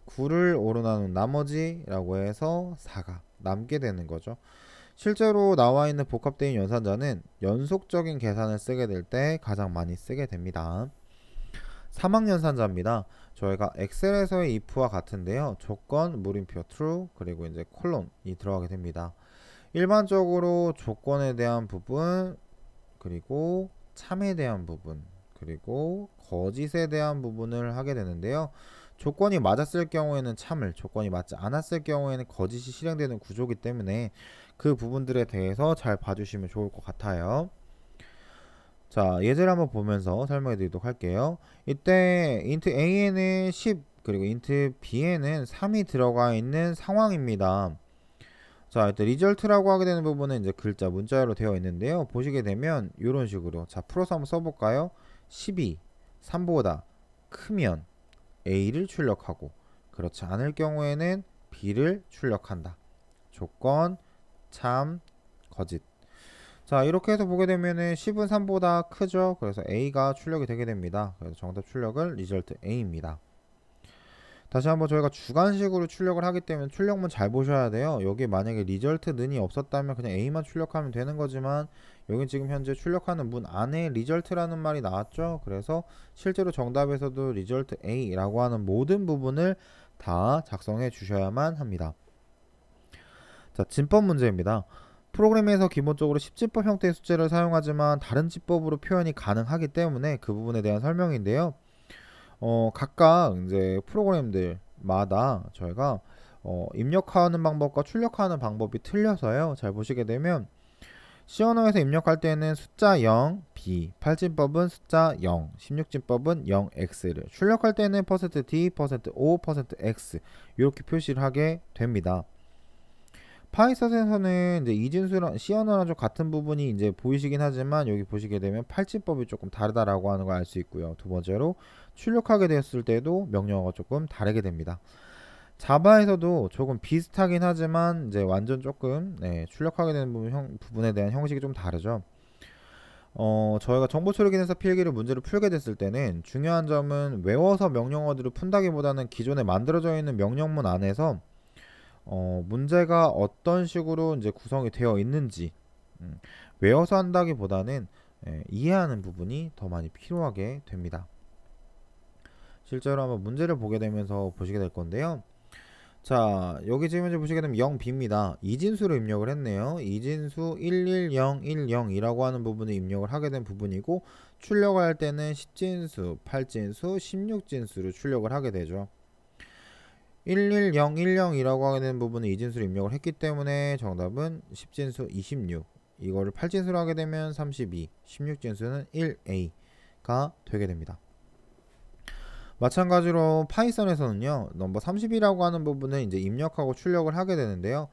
S1: 9를 5로 나눈 나머지라고 해서 4가 남게 되는 거죠. 실제로 나와 있는 복합대인 연산자는 연속적인 계산을 쓰게 될 때 가장 많이 쓰게 됩니다. 사막 연산자입니다. 저희가 엑셀에서의 if와 같은데요. 조건, 물음표 true, 그리고 이제 콜론이 들어가게 됩니다. 일반적으로 조건에 대한 부분, 그리고 참에 대한 부분, 그리고 거짓에 대한 부분을 하게 되는데요. 조건이 맞았을 경우에는 참을, 조건이 맞지 않았을 경우에는 거짓이 실행되는 구조기 때문에 그 부분들에 대해서 잘 봐주시면 좋을 것 같아요. 자, 예제를 한번 보면서 설명해 드리도록 할게요. 이때 int a에는 10 그리고 int b에는 3이 들어가 있는 상황입니다. 자, 이때 리절트라고 하게 되는 부분은 이제 글자 문자로 되어 있는데요. 보시게 되면 이런 식으로 자, 풀어서 한번 써볼까요? 12, 3보다 크면 a를 출력하고 그렇지 않을 경우에는 b를 출력한다. 조건 참, 거짓. 자, 이렇게 해서 보게 되면은 10은 3보다 크죠? 그래서 A가 출력이 되게 됩니다. 그래서 정답 출력은 result A입니다. 다시 한번 저희가 주관식으로 출력을 하기 때문에 출력문 잘 보셔야 돼요. 여기 만약에 result 는이 없었다면 그냥 A만 출력하면 되는 거지만 여기 지금 현재 출력하는 문 안에 result라는 말이 나왔죠. 그래서 실제로 정답에서도 리절트 A라고 하는 모든 부분을 다 작성해 주셔야만 합니다. 자, 진법 문제입니다. 프로그램에서 기본적으로 10진법 형태의 숫자를 사용하지만 다른 진법으로 표현이 가능하기 때문에 그 부분에 대한 설명인데요. 어, 각각 이제 프로그램들마다 저희가 어, 입력하는 방법과 출력하는 방법이 틀려서요. 잘 보시게 되면 시언어에서 입력할 때는 숫자 0, B, 8진법은 숫자 0, 16진법은 0x를 출력할 때는 %d, %o, %x 이렇게 표시를 하게 됩니다. 파이썬에서는 이제 이진수랑 시언어랑 좀 같은 부분이 이제 보이시긴 하지만 여기 보시게 되면 8진법이 조금 다르다라고 하는 걸 알 수 있고요. 두 번째로 출력하게 되었을 때도 명령어가 조금 다르게 됩니다. 자바에서도 조금 비슷하긴 하지만 이제 완전 조금 네, 출력하게 되는 부분, 형, 부분에 대한 형식이 좀 다르죠. 어, 저희가 정보 처리기에서 필기를 문제를 풀게 됐을 때는 중요한 점은 외워서 명령어들을 푼다기보다는 기존에 만들어져 있는 명령문 안에서 어, 문제가 어떤 식으로 이제 구성이 되어 있는지 음, 외워서 한다기보다는 예, 이해하는 부분이 더 많이 필요하게 됩니다. 실제로 한번 문제를 보게 되면서 보시게 될 건데요. 자 여기 지금 이제 보시게 되면 0b입니다 이진수로 입력을 했네요 이진수 11010이라고 하는 부분을 입력을 하게 된 부분이고 출력할 때는 10진수 8진수 16진수로 출력을 하게 되죠 11010이라고 하게 된 부분은 이진수로 입력을 했기 때문에 정답은 10진수 26 이거를 8진수로 하게 되면 32 16진수는 1a가 되게 됩니다. 마찬가지로 파이썬에서는요 넘버 30이라고 하는 부분을 이제 입력하고 출력을 하게 되는데요.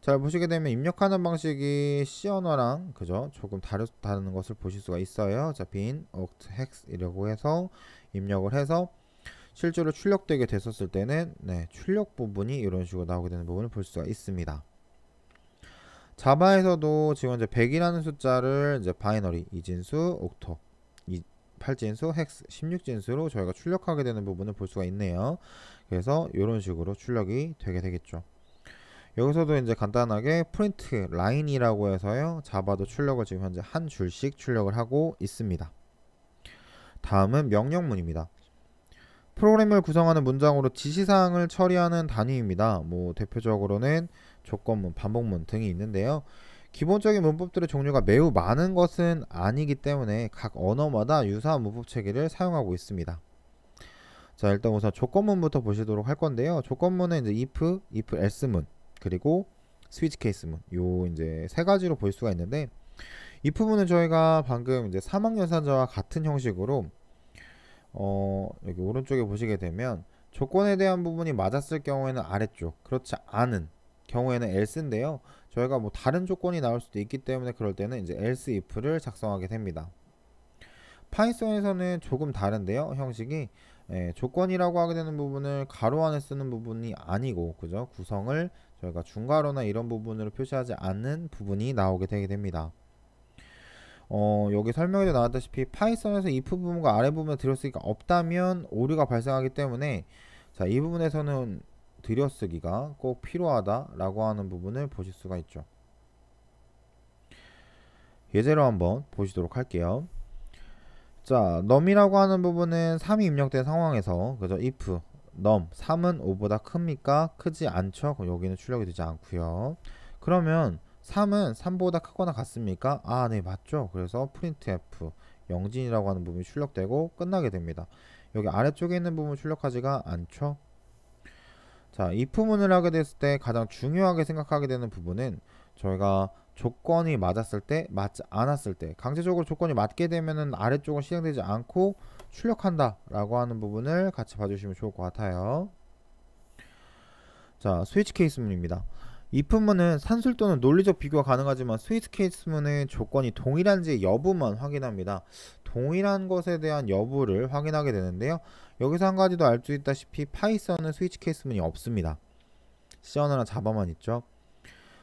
S1: 잘 보시게 되면 입력하는 방식이 C 언어랑 그죠? 조금 다르다는 것을 보실 수가 있어요. 자 bin, oct, hex 이라고 해서 입력을 해서 실제로 출력되게 됐었을 때는 네, 출력 부분이 이런 식으로 나오게 되는 부분을 볼 수가 있습니다 자바에서도 지금 이제 100이라는 숫자를 이제 binary 이진수, octo 8진수, hex, 16진수로 저희가 출력하게 되는 부분을 볼 수가 있네요. 그래서 이런 식으로 출력이 되게 되겠죠. 여기서도 이제 간단하게 print line이라고 해서요. 자바도 출력을 지금 현재 한 줄씩 출력을 하고 있습니다. 다음은 명령문입니다. 프로그램을 구성하는 문장으로 지시사항을 처리하는 단위입니다. 뭐 대표적으로는 조건문, 반복문 등이 있는데요. 기본적인 문법들의 종류가 매우 많은 것은 아니기 때문에 각 언어마다 유사한 문법 체계를 사용하고 있습니다. 자 일단 우선 조건문부터 보시도록 할 건데요. 조건문은 이제 if, if else문 그리고 스위치 케이스문 요 이제 세 가지로 볼 수가 있는데 if문은 저희가 방금 이제 사막연산자와 같은 형식으로 어 여기 오른쪽에 보시게 되면 조건에 대한 부분이 맞았을 경우에는 아래쪽 그렇지 않은 경우에는 else인데요. 저희가 뭐 다른 조건이 나올 수도 있기 때문에 그럴 때는 이제 else if를 작성하게 됩니다. 파이썬에서는 조금 다른데요. 형식이 예, 조건이라고 하게 되는 부분을 가로 안에 쓰는 부분이 아니고 그죠? 구성을 저희가 중괄호나 이런 부분으로 표시하지 않는 부분이 나오게 되게 됩니다. 어, 여기 설명에도 나왔다시피 파이썬에서 if 부분과 아래 부분을 들여쓰기가 없다면 오류가 발생하기 때문에 자, 이 부분에서는 들여쓰기가 꼭 필요하다라고 하는 부분을 보실 수가 있죠. 예제로 한번 보시도록 할게요. 자, num이라고 하는 부분은 3이 입력된 상황에서 그죠? if num 3은 5보다 큽니까? 크지 않죠? 여기는 출력이 되지 않고요. 그러면 3은 3보다 크거나 같습니까? 아, 네, 맞죠. 그래서 printf 영진이라고 하는 부분이 출력되고 끝나게 됩니다. 여기 아래쪽에 있는 부분 출력하지가 않죠. 자, if문을 하게 됐을 때 가장 중요하게 생각하게 되는 부분은 저희가 조건이 맞았을 때, 맞지 않았을 때, 강제적으로 조건이 맞게 되면은 아래쪽은 실행되지 않고 출력한다 라고 하는 부분을 같이 봐주시면 좋을 것 같아요. 자, switch case문입니다. If문은 산술 또는 논리적 비교가 가능하지만 switch case문은 조건이 동일한지 여부만 확인합니다. 동일한 것에 대한 여부를 확인하게 되는데요. 여기서 한 가지 더 알 수 있다시피 파이썬은 switch case문이 없습니다. C 언어나 자바만 있죠.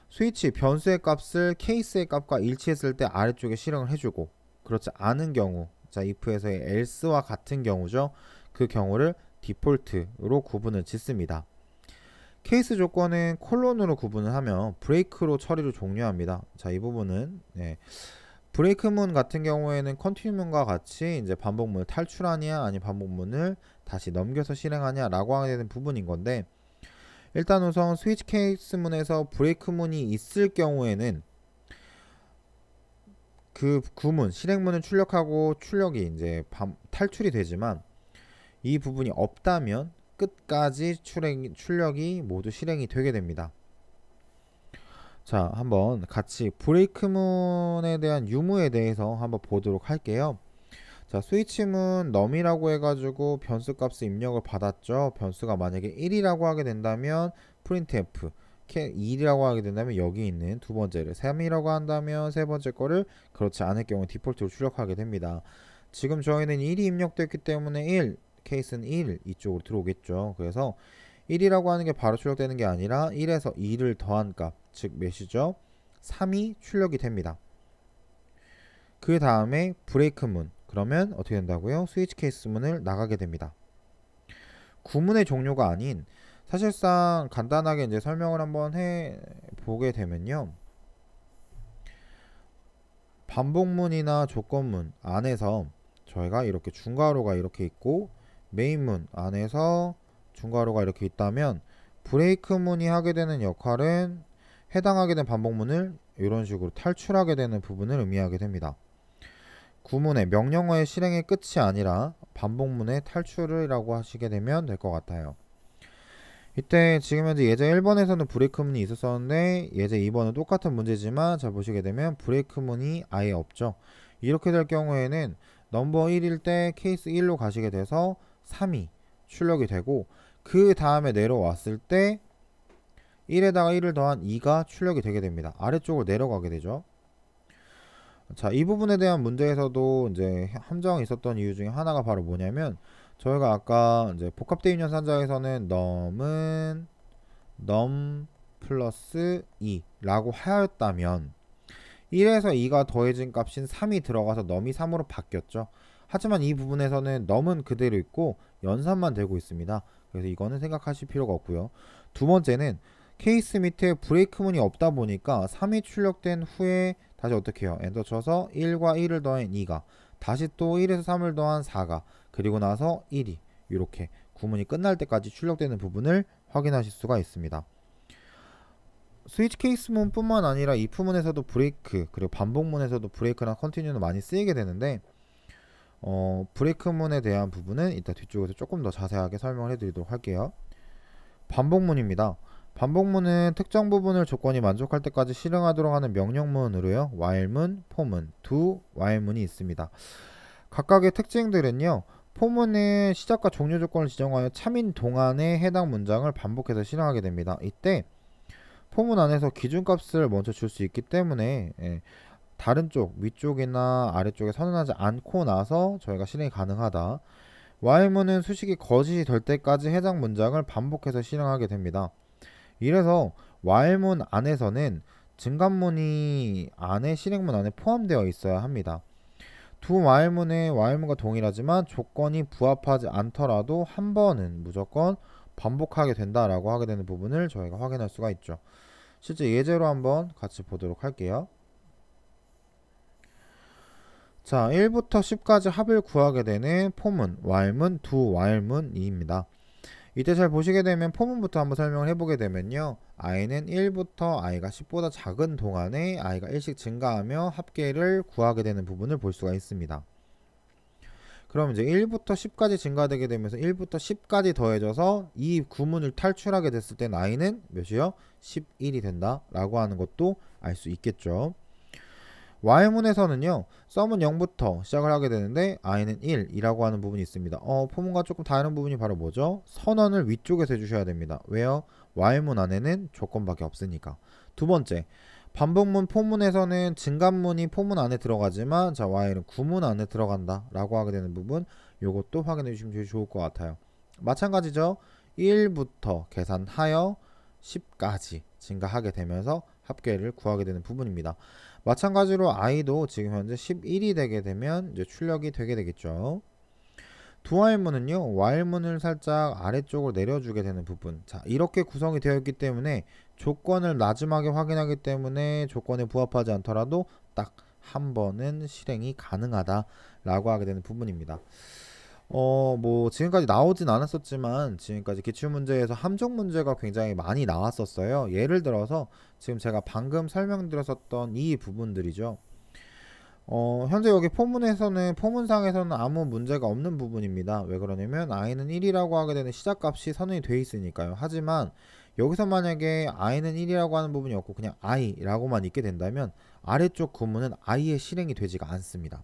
S1: 스위치 변수의 값을 case의 값과 일치했을 때 아래쪽에 실행을 해주고 그렇지 않은 경우 자 if에서의 else와 같은 경우죠. 그 경우를 default로 구분을 짓습니다. 케이스 조건은 콜론으로 구분을 하며 break로 처리를 종료합니다. 자, 이 부분은 네. break문 같은 경우에는 continue문과 같이 이제 반복문을 탈출하냐 아니 반복문을 다시 넘겨서 실행하냐라고 하게 되는 부분인 건데 일단 우선 switch case문에서 break문이 있을 경우에는 그 구문 실행문을 출력하고 출력이 이제 탈출이 되지만 이 부분이 없다면 끝까지 출행, 출력이 모두 실행이 되게 됩니다. 자, 한번 같이 브레이크문에 대한 유무에 대해서 한번 보도록 할게요. 자, 스위치문 넘이라고 해가지고 변수 값을 입력을 받았죠. 변수가 만약에 1이라고 하게 된다면 printf 2라고 하게 된다면 여기 있는 두 번째를 3이라고 한다면 세 번째 거를 그렇지 않을 경우 디폴트로 출력하게 됩니다. 지금 저희는 1이 입력됐기 때문에 1, 케이스는 1 이쪽으로 들어오겠죠. 그래서 1이라고 하는 게 바로 출력되는 게 아니라 1에서 2를 더한 값, 즉 몇이죠? 3이 출력이 됩니다. 그 다음에 브레이크 문, 그러면 어떻게 된다고요? 스위치 케이스 문을 나가게 됩니다. 구문의 종료가 아닌 사실상 간단하게 이제 설명을 한번 해 보게 되면요. 반복문이나 조건문 안에서 저희가 이렇게 중괄호가 이렇게 있고 메인문 안에서 중괄호가 이렇게 있다면 브레이크문이 하게 되는 역할은 해당하게 된 반복문을 이런 식으로 탈출하게 되는 부분을 의미하게 됩니다. 구문의 명령어의 실행의 끝이 아니라 반복문의 탈출이라고 하시게 되면 될 것 같아요. 이때 지금 현재 예제 1번에서는 브레이크문이 있었었는데 예제 2번은 똑같은 문제지만 잘 보시게 되면 브레이크문이 아예 없죠. 이렇게 될 경우에는 넘버 1일 때 케이스 1로 가시게 돼서 3이 출력이 되고 그 다음에 내려왔을 때 1에다가 1을 더한 2가 출력이 되게 됩니다. 아래쪽으로 내려가게 되죠. 자, 이 부분에 대한 문제에서도 이제 함정이 있었던 이유 중에 하나가 바로 뭐냐면 저희가 아까 이제 복합대입 연산자에서는 num은 num 플러스 2라고 하였다면 1에서 2가 더해진 값인 3이 들어가서 num이 3으로 바뀌었죠. 하지만 이 부분에서는 num은 그대로 있고 연산만 되고 있습니다. 그래서 이거는 생각하실 필요가 없고요. 두 번째는 케이스 밑에 break문이 없다 보니까 3이 출력된 후에 다시 어떻게 해요? 엔터 쳐서 1과 1을 더한 2가 다시 또 1에서 3을 더한 4가 그리고 나서 1이 이렇게 구문이 끝날 때까지 출력되는 부분을 확인하실 수가 있습니다. 스위치 케이스문 뿐만 아니라 이프문에서도 브레이크 그리고 반복문에서도 브레이크나 컨티뉴는 많이 쓰이게 되는데 어, 브레이크문에 대한 부분은 이따 뒤쪽에서 조금 더 자세하게 설명을 해드리도록 할게요. 반복문입니다. 반복문은 특정 부분을 조건이 만족할 때까지 실행하도록 하는 명령문으로요. while문, for문 두 while문이 있습니다. 각각의 특징들은요. 포문의 시작과 종료 조건을 지정하여 참인 동안에 해당 문장을 반복해서 실행하게 됩니다. 이때 포문 안에서 기준값을 먼저 줄 수 있기 때문에 예, 다른 쪽 위쪽이나 아래쪽에 선언하지 않고 나서 저희가 실행이 가능하다. while문은 수식이 거짓이 될 때까지 해당 문장을 반복해서 실행하게 됩니다. 이래서 while문 안에서는 증감문이 안에 실행문 안에 포함되어 있어야 합니다. 두 while문의 while문과 동일하지만 조건이 부합하지 않더라도 한 번은 무조건 반복하게 된다라고 하게 되는 부분을 저희가 확인할 수가 있죠. 실제 예제로 한번 같이 보도록 할게요. 자, 1부터 10까지 합을 구하게 되는 포문, while문, 두 while문입니다. 이때 잘 보시게 되면 포문부터 한번 설명을 해보게 되면요. i는 1부터 i가 10보다 작은 동안에 i가 1씩 증가하며 합계를 구하게 되는 부분을 볼 수가 있습니다. 그럼 이제 1부터 10까지 증가되게 되면서 1부터 10까지 더해져서 이 구문을 탈출하게 됐을 땐 i는 몇이요? 11이 된다 라고 하는 것도 알 수 있겠죠. Y문에서는요, 썸은 0부터 시작을 하게 되는데 i는 1이라고 하는 부분이 있습니다. 어, 포문과 조금 다른 부분이 바로 뭐죠? 선언을 위쪽에서 해주셔야 됩니다. 왜요? Y문 안에는 조건밖에 없으니까. 두 번째, 반복문 포문에서는 증감문이 포문 안에 들어가지만 자 Y는 구문 안에 들어간다 라고 하게 되는 부분 요것도 확인해 주시면 제일 좋을 것 같아요. 마찬가지죠. 1부터 계산하여 10까지 증가하게 되면서 합계를 구하게 되는 부분입니다. 마찬가지로 i도 지금 현재 11이 되게 되면 이제 출력이 되게 되겠죠. 두 while문은요. while문을 살짝 아래쪽으로 내려주게 되는 부분. 자, 이렇게 구성이 되어 있기 때문에 조건을 마지막에 확인하기 때문에 조건에 부합하지 않더라도 딱 한 번은 실행이 가능하다 라고 하게 되는 부분입니다. 어, 뭐, 지금까지 나오진 않았었지만, 지금까지 기출문제에서 함정 문제가 굉장히 많이 나왔었어요. 예를 들어서, 지금 제가 방금 설명드렸었던 이 부분들이죠. 어, 현재 여기 포문에서는, 포문상에서는 아무 문제가 없는 부분입니다. 왜 그러냐면, i는 1이라고 하게 되는 시작값이 선언이 돼 있으니까요. 하지만, 여기서 만약에 i는 1이라고 하는 부분이 없고 그냥 i라고만 있게 된다면 아래쪽 구문은 i의 실행이 되지가 않습니다.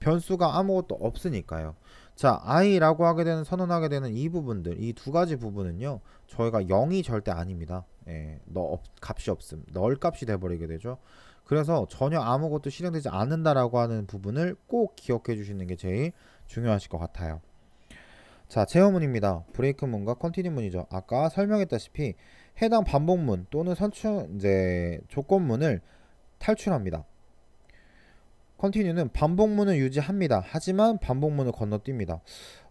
S1: 변수가 아무것도 없으니까요. 자, i라고 하게 되는 선언하게 되는 이 부분들, 이 두 가지 부분은요. 저희가 0이 절대 아닙니다. 예, 너 값이 없음. 널 값이 돼 버리게 되죠. 그래서 전혀 아무것도 실행되지 않는다라고 하는 부분을 꼭 기억해 주시는 게 제일 중요하실 것 같아요. 자, 제어문입니다. 브레이크문과 컨티뉴문이죠. 아까 설명했다시피 해당 반복문 또는 선출 이제 조건문을 탈출합니다. 컨티뉴는 반복문을 유지합니다. 하지만 반복문을 건너뜁니다.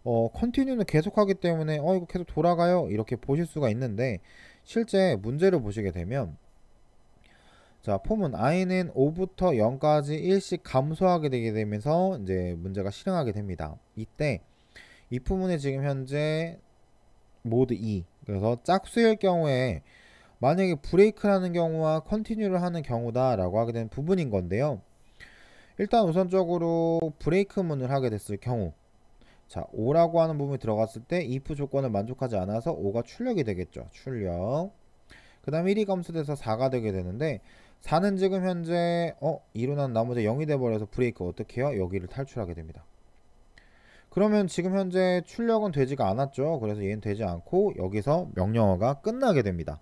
S1: 어, 컨티뉴는 계속하기 때문에 어 이거 계속 돌아가요. 이렇게 보실 수가 있는데 실제 문제를 보시게 되면 자, 폼은 i는 5부터 0까지 1씩 감소하게 되게 되면서 이제 문제가 실행하게 됩니다. 이때 이 부분에 지금 현재 모드 2 그래서 짝수일 경우에 만약에 브레이크라는 경우와 컨티뉴를 하는 경우다라고 하게 된 부분인 건데요. 일단 우선적으로 브레이크문을 하게 됐을 경우. 자 5라고 하는 부분이 들어갔을 때 if 조건을 만족하지 않아서 5가 출력이 되겠죠. 출력. 그 다음 1이 감소돼서 4가 되게 되는데 4는 지금 현재 어 일어난 나머지 0이 돼버려서 브레이크 어떻게 해요? 여기를 탈출하게 됩니다. 그러면 지금 현재 출력은 되지가 않았죠. 그래서 얘는 되지 않고 여기서 명령어가 끝나게 됩니다.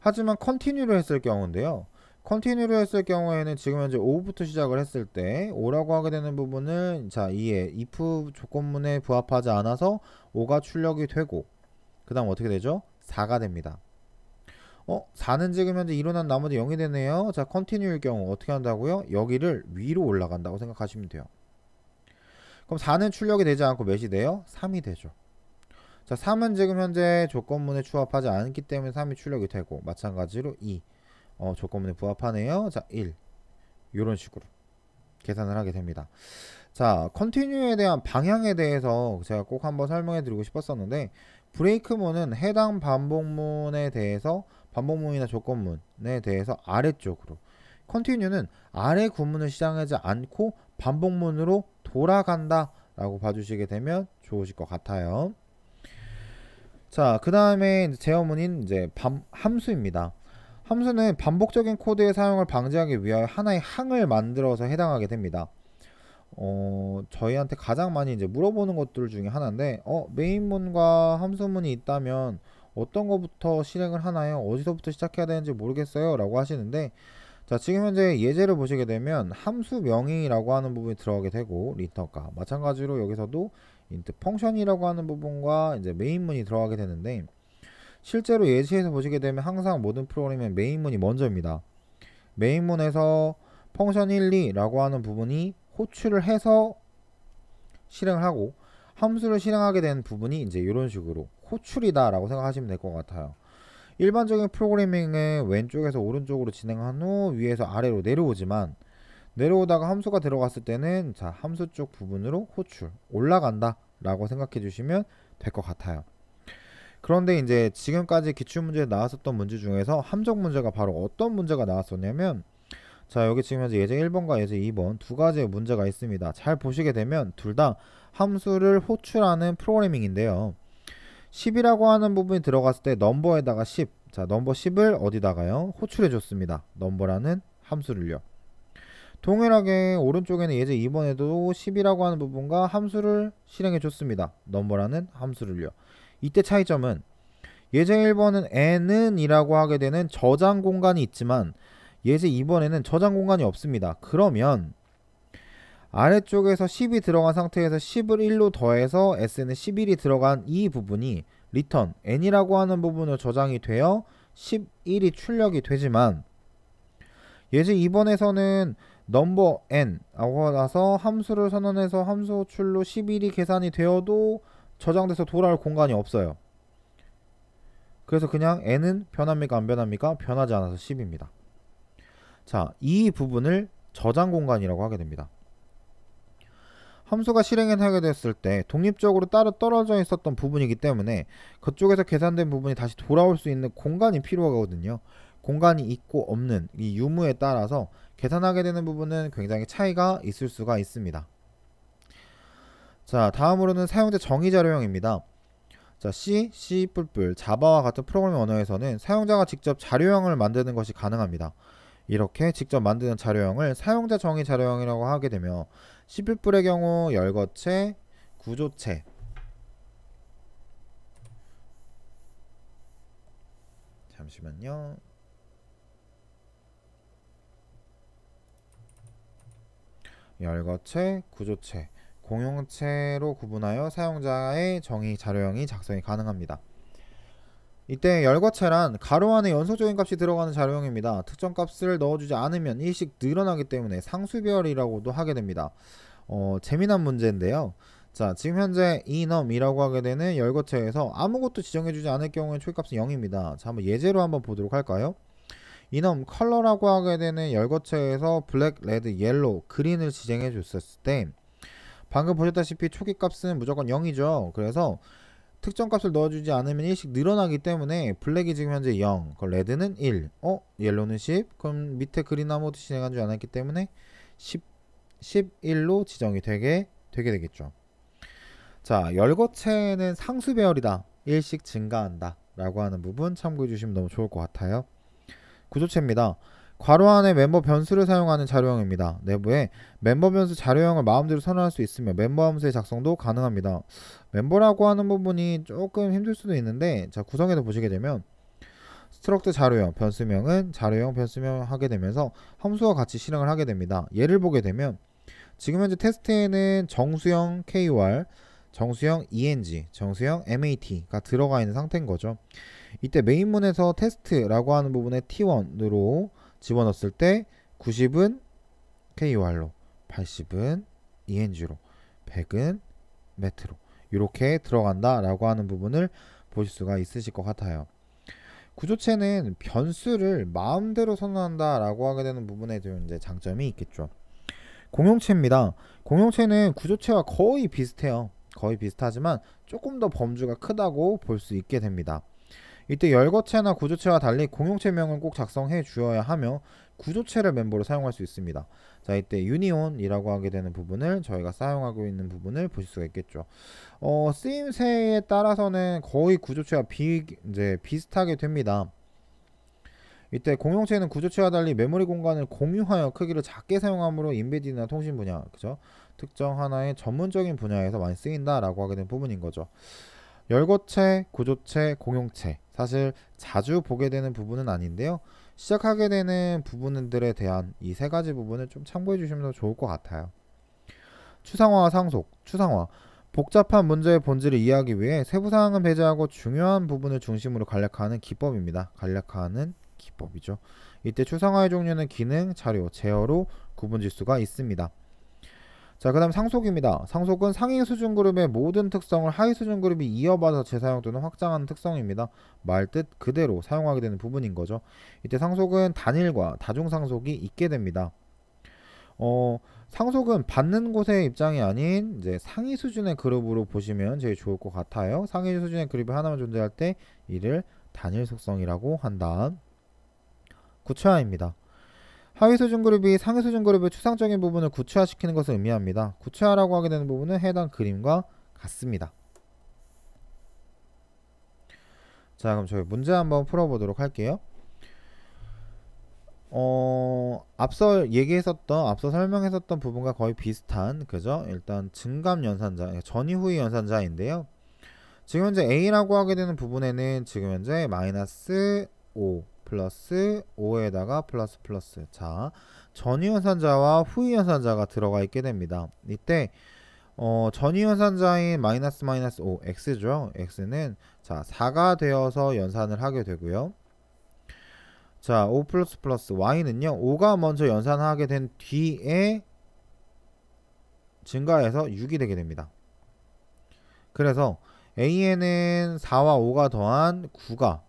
S1: 하지만 continue를 했을 경우인데요 continue를 했을 경우에는 지금 현재 5부터 시작을 했을 때 5라고 하게 되는 부분은 자 2에 if 조건문에 부합하지 않아서 5가 출력이 되고 그 다음 어떻게 되죠? 4가 됩니다. 어 4는 지금 현재 2로 나눈 나머지 0이 되네요. 자 continue일 경우 어떻게 한다고요? 여기를 위로 올라간다고 생각하시면 돼요. 그럼 4는 출력이 되지 않고 몇이 돼요? 3이 되죠. 자 3은 지금 현재 조건문에 추합하지 않기 때문에 3이 출력이 되고 마찬가지로 2 어, 조건문에 부합하네요. 자, 1. 이런 식으로 계산을 하게 됩니다. 자, 컨티뉴에 대한 방향에 대해서 제가 꼭 한번 설명해 드리고 싶었었는데 브레이크문은 해당 반복문에 대해서 반복문이나 조건문에 대해서 아래쪽으로 컨티뉴는 아래 구문을 시작하지 않고 반복문으로 돌아간다 라고 봐주시게 되면 좋으실 것 같아요. 자, 그 다음에 제어문인 이제 밤, 함수입니다. 함수는 반복적인 코드의 사용을 방지하기 위하여 하나의 항을 만들어서 해당하게 됩니다. 어, 저희한테 가장 많이 이제 물어보는 것들 중에 하나인데, 어, 메인문과 함수문이 있다면 어떤 것부터 실행을 하나요? 어디서부터 시작해야 되는지 모르겠어요. 라고 하시는데, 자, 지금 현재 예제를 보시게 되면 함수 명의라고 하는 부분이 들어가게 되고, 리턴가. 마찬가지로 여기서도 int function이라고 하는 부분과 이제 main문이 들어가게 되는데, 실제로 예시에서 보시게 되면 항상 모든 프로그램은 main문이 먼저입니다. main문에서 function 1, 2라고 하는 부분이 호출을 해서 실행을 하고 함수를 실행하게 된 부분이 이제 이런 식으로 호출이다 라고 생각하시면 될 것 같아요. 일반적인 프로그래밍은 왼쪽에서 오른쪽으로 진행한 후 위에서 아래로 내려오지만 내려오다가 함수가 들어갔을 때는 자 함수 쪽 부분으로 호출 올라간다 라고 생각해 주시면 될 것 같아요. 그런데 이제 지금까지 기출문제에 나왔었던 문제 중에서 함정 문제가 바로 어떤 문제가 나왔었냐면 자 여기 지금 현재 예제 1번과 예제 2번 두 가지의 문제가 있습니다. 잘 보시게 되면 둘 다 함수를 호출하는 프로그래밍인데요. 10이라고 하는 부분이 들어갔을 때 넘버에다가 10. 자, 넘버 10을 어디다가요? 호출해 줬습니다. 넘버라는 함수를요. 동일하게 오른쪽에는 예제 2번에도 10이라고 하는 부분과 함수를 실행해 줬습니다. 넘버라는 함수를요. 이때 차이점은 예제 1번은 n은 이라고 하게 되는 저장 공간이 있지만 예제 2번에는 저장 공간이 없습니다. 그러면 아래쪽에서 10이 들어간 상태에서 10을 1로 더해서 s는 11이 들어간 이 부분이 return n이라고 하는 부분으로 저장이 되어 11이 출력이 되지만 예제 2번에서는 넘버 n 하고 나서 함수를 선언해서 함수 호출로 11이 계산이 되어도 저장돼서 돌아올 공간이 없어요. 그래서 그냥 n은 변합니까 안 변합니까? 변하지 않아서 10입니다. 자, 이 부분을 저장 공간이라고 하게 됩니다. 함수가 실행을 하게 됐을 때 독립적으로 따로 떨어져 있었던 부분이기 때문에 그쪽에서 계산된 부분이 다시 돌아올 수 있는 공간이 필요하거든요. 공간이 있고 없는 이 유무에 따라서 계산하게 되는 부분은 굉장히 차이가 있을 수가 있습니다. 자 다음으로는 사용자 정의 자료형입니다. 자, C, C++, 자바와 같은 프로그래밍 언어에서는 사용자가 직접 자료형을 만드는 것이 가능합니다. 이렇게 직접 만드는 자료형을 사용자 정의 자료형이라고 하게 되며 C++의 경우 열거체, 구조체, 잠시만요. 열거체, 구조체, 공용체로 구분하여 사용자의 정의 자료형이 작성이 가능합니다. 이때 열거체란 가로 안에 연속적인 값이 들어가는 자료형입니다. 특정 값을 넣어주지 않으면 일씩 늘어나기 때문에 상수별이라고도 하게 됩니다. 어, 재미난 문제인데요. 자, 지금 현재 enum이라고 하게 되는 열거체에서 아무것도 지정해주지 않을 경우에 초기값은 0입니다. 자, 한번 예제로 한번 보도록 할까요? enum color라고 하게 되는 열거체에서 black, red, yellow, green을 지정해 줬었을 때 방금 보셨다시피 초기 값은 무조건 0이죠. 그래서 특정 값을 넣어주지 않으면 1씩 늘어나기 때문에 블랙이 지금 현재 0, 그럼 레드는 1, 어? 옐로우는 10, 그럼 밑에 그린 아무것도 지정하지 않았기 때문에 10, 11로 지정이 되게 되게 되겠죠. 자, 열거체는 상수 배열이다. 1씩 증가한다. 라고 하는 부분 참고해 주시면 너무 좋을 것 같아요. 구조체입니다. 괄호 안에 멤버 변수를 사용하는 자료형입니다. 내부에 멤버 변수 자료형을 마음대로 선언할 수 있으며 멤버 함수의 작성도 가능합니다. 멤버라고 하는 부분이 조금 힘들 수도 있는데 자 구성에서 보시게 되면 struct 자료형 변수명은 자료형 변수명 하게 되면서 함수와 같이 실행을 하게 됩니다. 예를 보게 되면 지금 현재 테스트에는 정수형 KUR, 정수형 ENG, 정수형 MAT가 들어가 있는 상태인 거죠. 이때 main문에서 테스트라고 하는 부분에 T1으로 집어넣었을 때 90은 KUR로, 80은 ENG로, 100은 매트로 이렇게 들어간다라고 하는 부분을 보실 수가 있으실 것 같아요. 구조체는 변수를 마음대로 선언한다라고 하게 되는 부분에 좀 이제 장점이 있겠죠. 공용체입니다. 공용체는 구조체와 거의 비슷해요. 거의 비슷하지만 조금 더 범주가 크다고 볼 수 있게 됩니다. 이때 열거체나 구조체와 달리 공용체명을 꼭 작성해 주어야 하며 구조체를 멤버로 사용할 수 있습니다. 자 이때 유니온이라고 하게 되는 부분을 저희가 사용하고 있는 부분을 보실 수가 있겠죠. 어, 쓰임새에 따라서는 거의 구조체와 비, 이제 비슷하게 됩니다. 이때 공용체는 구조체와 달리 메모리 공간을 공유하여 크기를 작게 사용하므로 인베디나 통신 분야, 그죠? 특정 하나의 전문적인 분야에서 많이 쓰인다라고 하게 된 부분인 거죠. 열거체, 구조체, 공용체 사실 자주 보게 되는 부분은 아닌데요. 시작하게 되는 부분들에 대한 이 세 가지 부분을 좀 참고해 주시면 좋을 것 같아요. 추상화와 상속, 추상화 복잡한 문제의 본질을 이해하기 위해 세부 사항은 배제하고 중요한 부분을 중심으로 간략화하는 기법입니다. 간략화하는 기법이죠. 이때 추상화의 종류는 기능, 자료, 제어로 구분 질 수가 있습니다. 자, 그 다음 상속입니다. 상속은 상위 수준 그룹의 모든 특성을 하위 수준 그룹이 이어받아 재사용 또는 확장하는 특성입니다. 말 뜻 그대로 사용하게 되는 부분인 거죠. 이때 상속은 단일과 다중 상속이 있게 됩니다. 어, 상속은 받는 곳의 입장이 아닌 이제 상위 수준의 그룹으로 보시면 제일 좋을 것 같아요. 상위 수준의 그룹이 하나만 존재할 때 이를 단일 속성이라고 한다. 구체화입니다. 하위 수준 그룹이 상위 수준 그룹의 추상적인 부분을 구체화시키는 것을 의미합니다. 구체화라고 하게 되는 부분은 해당 그림과 같습니다. 자 그럼 저희 문제 한번 풀어보도록 할게요. 어, 앞서 얘기했었던, 앞서 설명했었던 부분과 거의 비슷한, 그죠? 일단 증감 연산자, 전이 후의 연산자인데요. 지금 현재 A라고 하게 되는 부분에는 지금 현재 마이너스 5, 플러스 5에다가 플러스 플러스 자 전이연산자와 후이연산자가 들어가 있게 됩니다. 이때 어, 전이연산자인 마이너스 마이너스 5 x죠. x는 자 4가 되어서 연산을 하게 되고요. 자5 플러스 플러스 y는요 5가 먼저 연산하게 된 뒤에 증가해서 6이 되게 됩니다. 그래서 a에는 4와 5가 더한 9가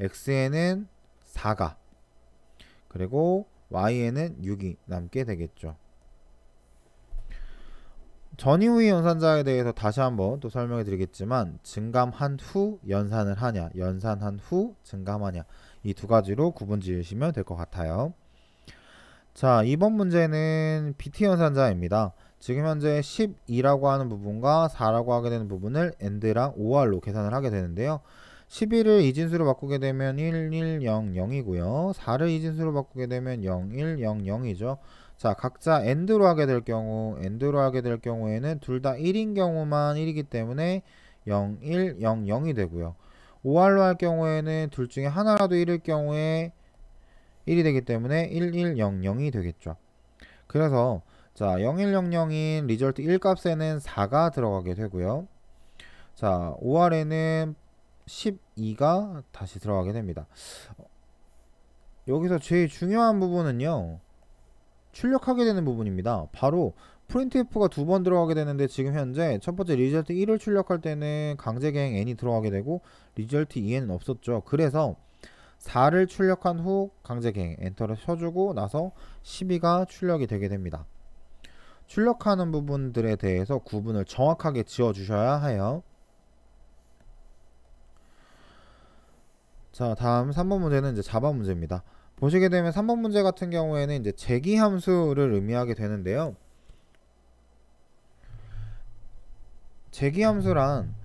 S1: x에는 4가 그리고 y에는 6이 남게 되겠죠. 전이후의 연산자에 대해서 다시 한번 또 설명해 드리겠지만 증감한 후 연산을 하냐 연산한 후 증감하냐 이 두 가지로 구분 지으시면 될 것 같아요. 자 이번 문제는 BT 연산자입니다. 지금 현재 12라고 하는 부분과 4라고 하게 되는 부분을 AND랑 OR로 계산을 하게 되는데요. 11을 이진수로 바꾸게 되면 1, 1, 0, 0이고요. 4를 이진수로 바꾸게 되면 0, 1, 0, 0이죠. 자, 각자 AND로 하게 될 경우, AND로 하게 될 경우에는 둘 다 1인 경우만 1이기 때문에 0, 1, 0, 0이 되고요. OR로 할 경우에는 둘 중에 하나라도 1일 경우에 1이 되기 때문에 1, 1, 0, 0이 되겠죠. 그래서 자, 0100인 리절트 1 값에는 4가 들어가게 되고요. 자, OR에는 12가 다시 들어가게 됩니다. 여기서 제일 중요한 부분은요. 출력하게 되는 부분입니다. 바로 printf가 두 번 들어가게 되는데 지금 현재 첫 번째 result 1을 출력할 때는 강제개행 n이 들어가게 되고 result 2에는 없었죠. 그래서 4를 출력한 후 강제개행 enter를 쳐주고 나서 12가 출력이 되게 됩니다. 출력하는 부분들에 대해서 구분을 정확하게 지어 주셔야 해요. 자, 다음 3번 문제는 이제 자바 문제입니다. 보시게 되면 3번 문제 같은 경우에는 이제 제기 함수를 의미하게 되는데요. 제기 함수란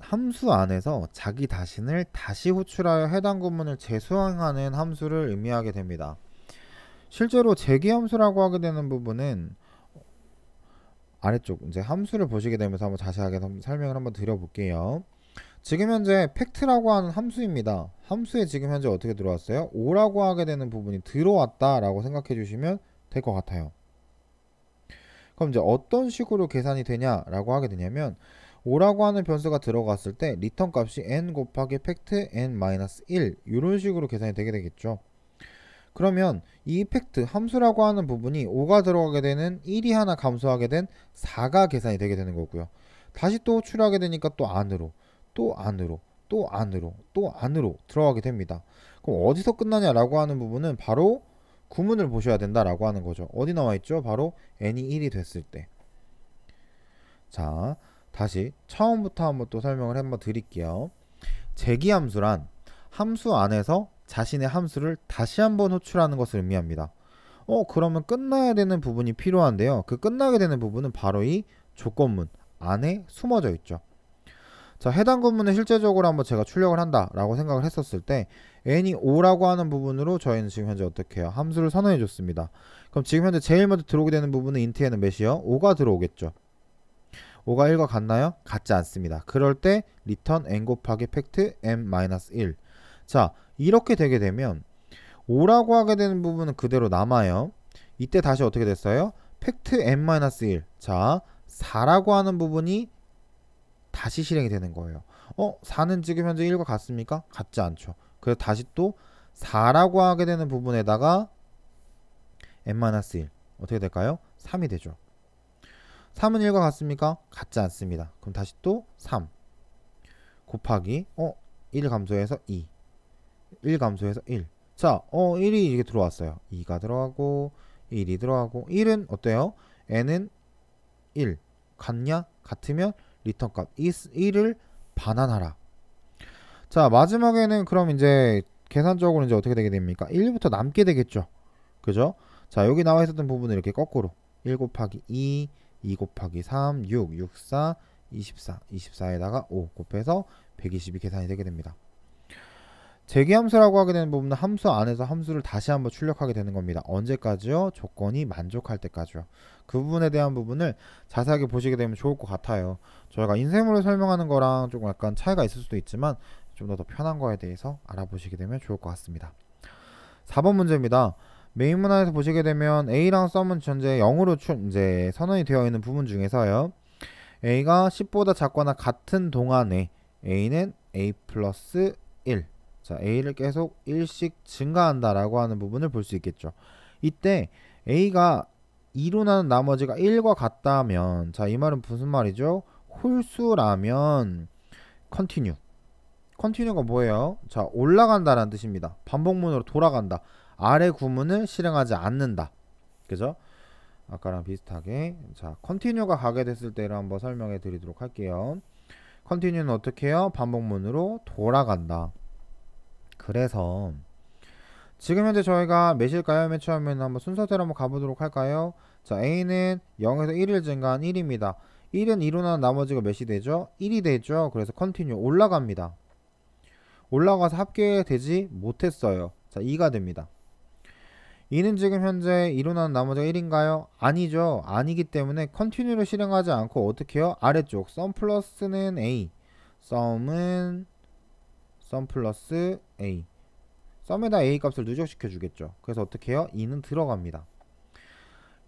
S1: 함수 안에서 자기 자신을 다시 호출하여 해당 구문을 재수행하는 함수를 의미하게 됩니다. 실제로 제기 함수라고 하게 되는 부분은 아래쪽 이제 함수를 보시게 되면서 한번 자세하게 설명을 한번 드려볼게요. 지금 현재 fact라고 하는 함수입니다. 함수에 지금 현재 어떻게 들어왔어요? 5라고 하게 되는 부분이 들어왔다라고 생각해 주시면 될 것 같아요. 그럼 이제 어떤 식으로 계산이 되냐라고 하게 되냐면 5라고 하는 변수가 들어갔을 때 return 값이 n 곱하기 fact n-1 이런 식으로 계산이 되게 되겠죠. 그러면 이 팩트 함수라고 하는 부분이 5가 들어가게 되는 1이 하나 감소하게 된 4가 계산이 되게 되는 거고요. 다시 또 호출하게 되니까 또 안으로 또 안으로 또 안으로 또 안으로 들어가게 됩니다. 그럼 어디서 끝나냐라고 하는 부분은 바로 구문을 보셔야 된다라고 하는 거죠. 어디 나와 있죠? 바로 n이 1이 됐을 때. 자, 다시 처음부터 한번 또 설명을 한번 드릴게요. 제기 함수란 함수 안에서 자신의 함수를 다시 한번 호출하는 것을 의미합니다. 어, 그러면 끝나야 되는 부분이 필요한데요. 그 끝나게 되는 부분은 바로 이 조건문 안에 숨어져 있죠. 자, 해당 구문을 실제적으로 한번 제가 출력을 한다라고 생각을 했었을 때 n이 5라고 하는 부분으로 저희는 지금 현재 어떻게 해요? 함수를 선언해 줬습니다. 그럼 지금 현재 제일 먼저 들어오게 되는 부분은 인트에는 몇이요? 5가 들어오겠죠. 5가 1과 같나요? 같지 않습니다. 그럴 때 return n 곱하기 팩트 m-1 자, 이렇게 되게 되면 5라고 하게 되는 부분은 그대로 남아요. 이때 다시 어떻게 됐어요? 팩트 n-1 자, 4라고 하는 부분이 다시 실행이 되는 거예요. 어? 4는 지금 현재 1과 같습니까? 같지 않죠. 그래서 다시 또 4라고 하게 되는 부분에다가 n-1 어떻게 될까요? 3이 되죠. 3은 1과 같습니까? 같지 않습니다. 그럼 다시 또 3 곱하기 어? 1 감소해서 2 1 감소해서 1 자, 어 1이 이게 들어왔어요. 2가 들어가고 1이 들어가고 1은 어때요? n은 1 같냐? 같으면 return 값 1을 반환하라. 자, 마지막에는 그럼 이제 계산적으로 이제 어떻게 되게 됩니까? 1부터 남게 되겠죠. 그죠? 자, 여기 나와 있었던 부분을 이렇게 거꾸로 1 곱하기 2 2 곱하기 3, 6, 6, 4, 24, 24에다가 5 곱해서 120이 계산이 되게 됩니다. 재기함수라고 하게 되는 부분은 함수 안에서 함수를 다시 한번 출력하게 되는 겁니다. 언제까지요? 조건이 만족할 때까지요. 그 부분에 대한 부분을 자세하게 보시게 되면 좋을 것 같아요. 저희가 인쇄물을 설명하는 거랑 조금 약간 차이가 있을 수도 있지만 좀 더 더 편한 거에 대해서 알아보시게 되면 좋을 것 같습니다. 4번 문제입니다. 메인 문항에서 보시게 되면 A랑 sum은 현재 0으로 이제 선언이 되어 있는 부분 중에서요. A가 10보다 작거나 같은 동안에 A는 A 플러스 1. 자, A를 계속 1씩 증가한다라고 하는 부분을 볼 수 있겠죠. 이때 A가 2로 나눈 나머지가 1과 같다면 자, 이 말은 무슨 말이죠? 홀수라면 continue. continue가 뭐예요? 자, 올라간다라는 뜻입니다. 반복문으로 돌아간다. 아래 구문을 실행하지 않는다. 그죠? 아까랑 비슷하게 자 continue가 가게 됐을 때를 한번 설명해 드리도록 할게요. continue는 어떻게 해요? 반복문으로 돌아간다. 그래서 지금 현재 저희가? 맨 처음에는 한번 순서대로 한번 가보도록 할까요? 자, a는 0에서 1을 증가한 1입니다. 1은 2로 나눈 나머지가 몇이 되죠? 1이 되죠. 그래서 continue 올라갑니다. 올라가서 합계되지 못했어요. 자, 2가 됩니다. 2는 지금 현재 2로 나눈 나머지가 1인가요? 아니죠. 아니기 때문에 continue를 실행하지 않고 어떻게 해요? 아래쪽 썸 플러스는 a 썸은 썸 플러스 a 썸에다 a 값을 누적시켜 주겠죠. 그래서 어떻게 해요? 2는 들어갑니다.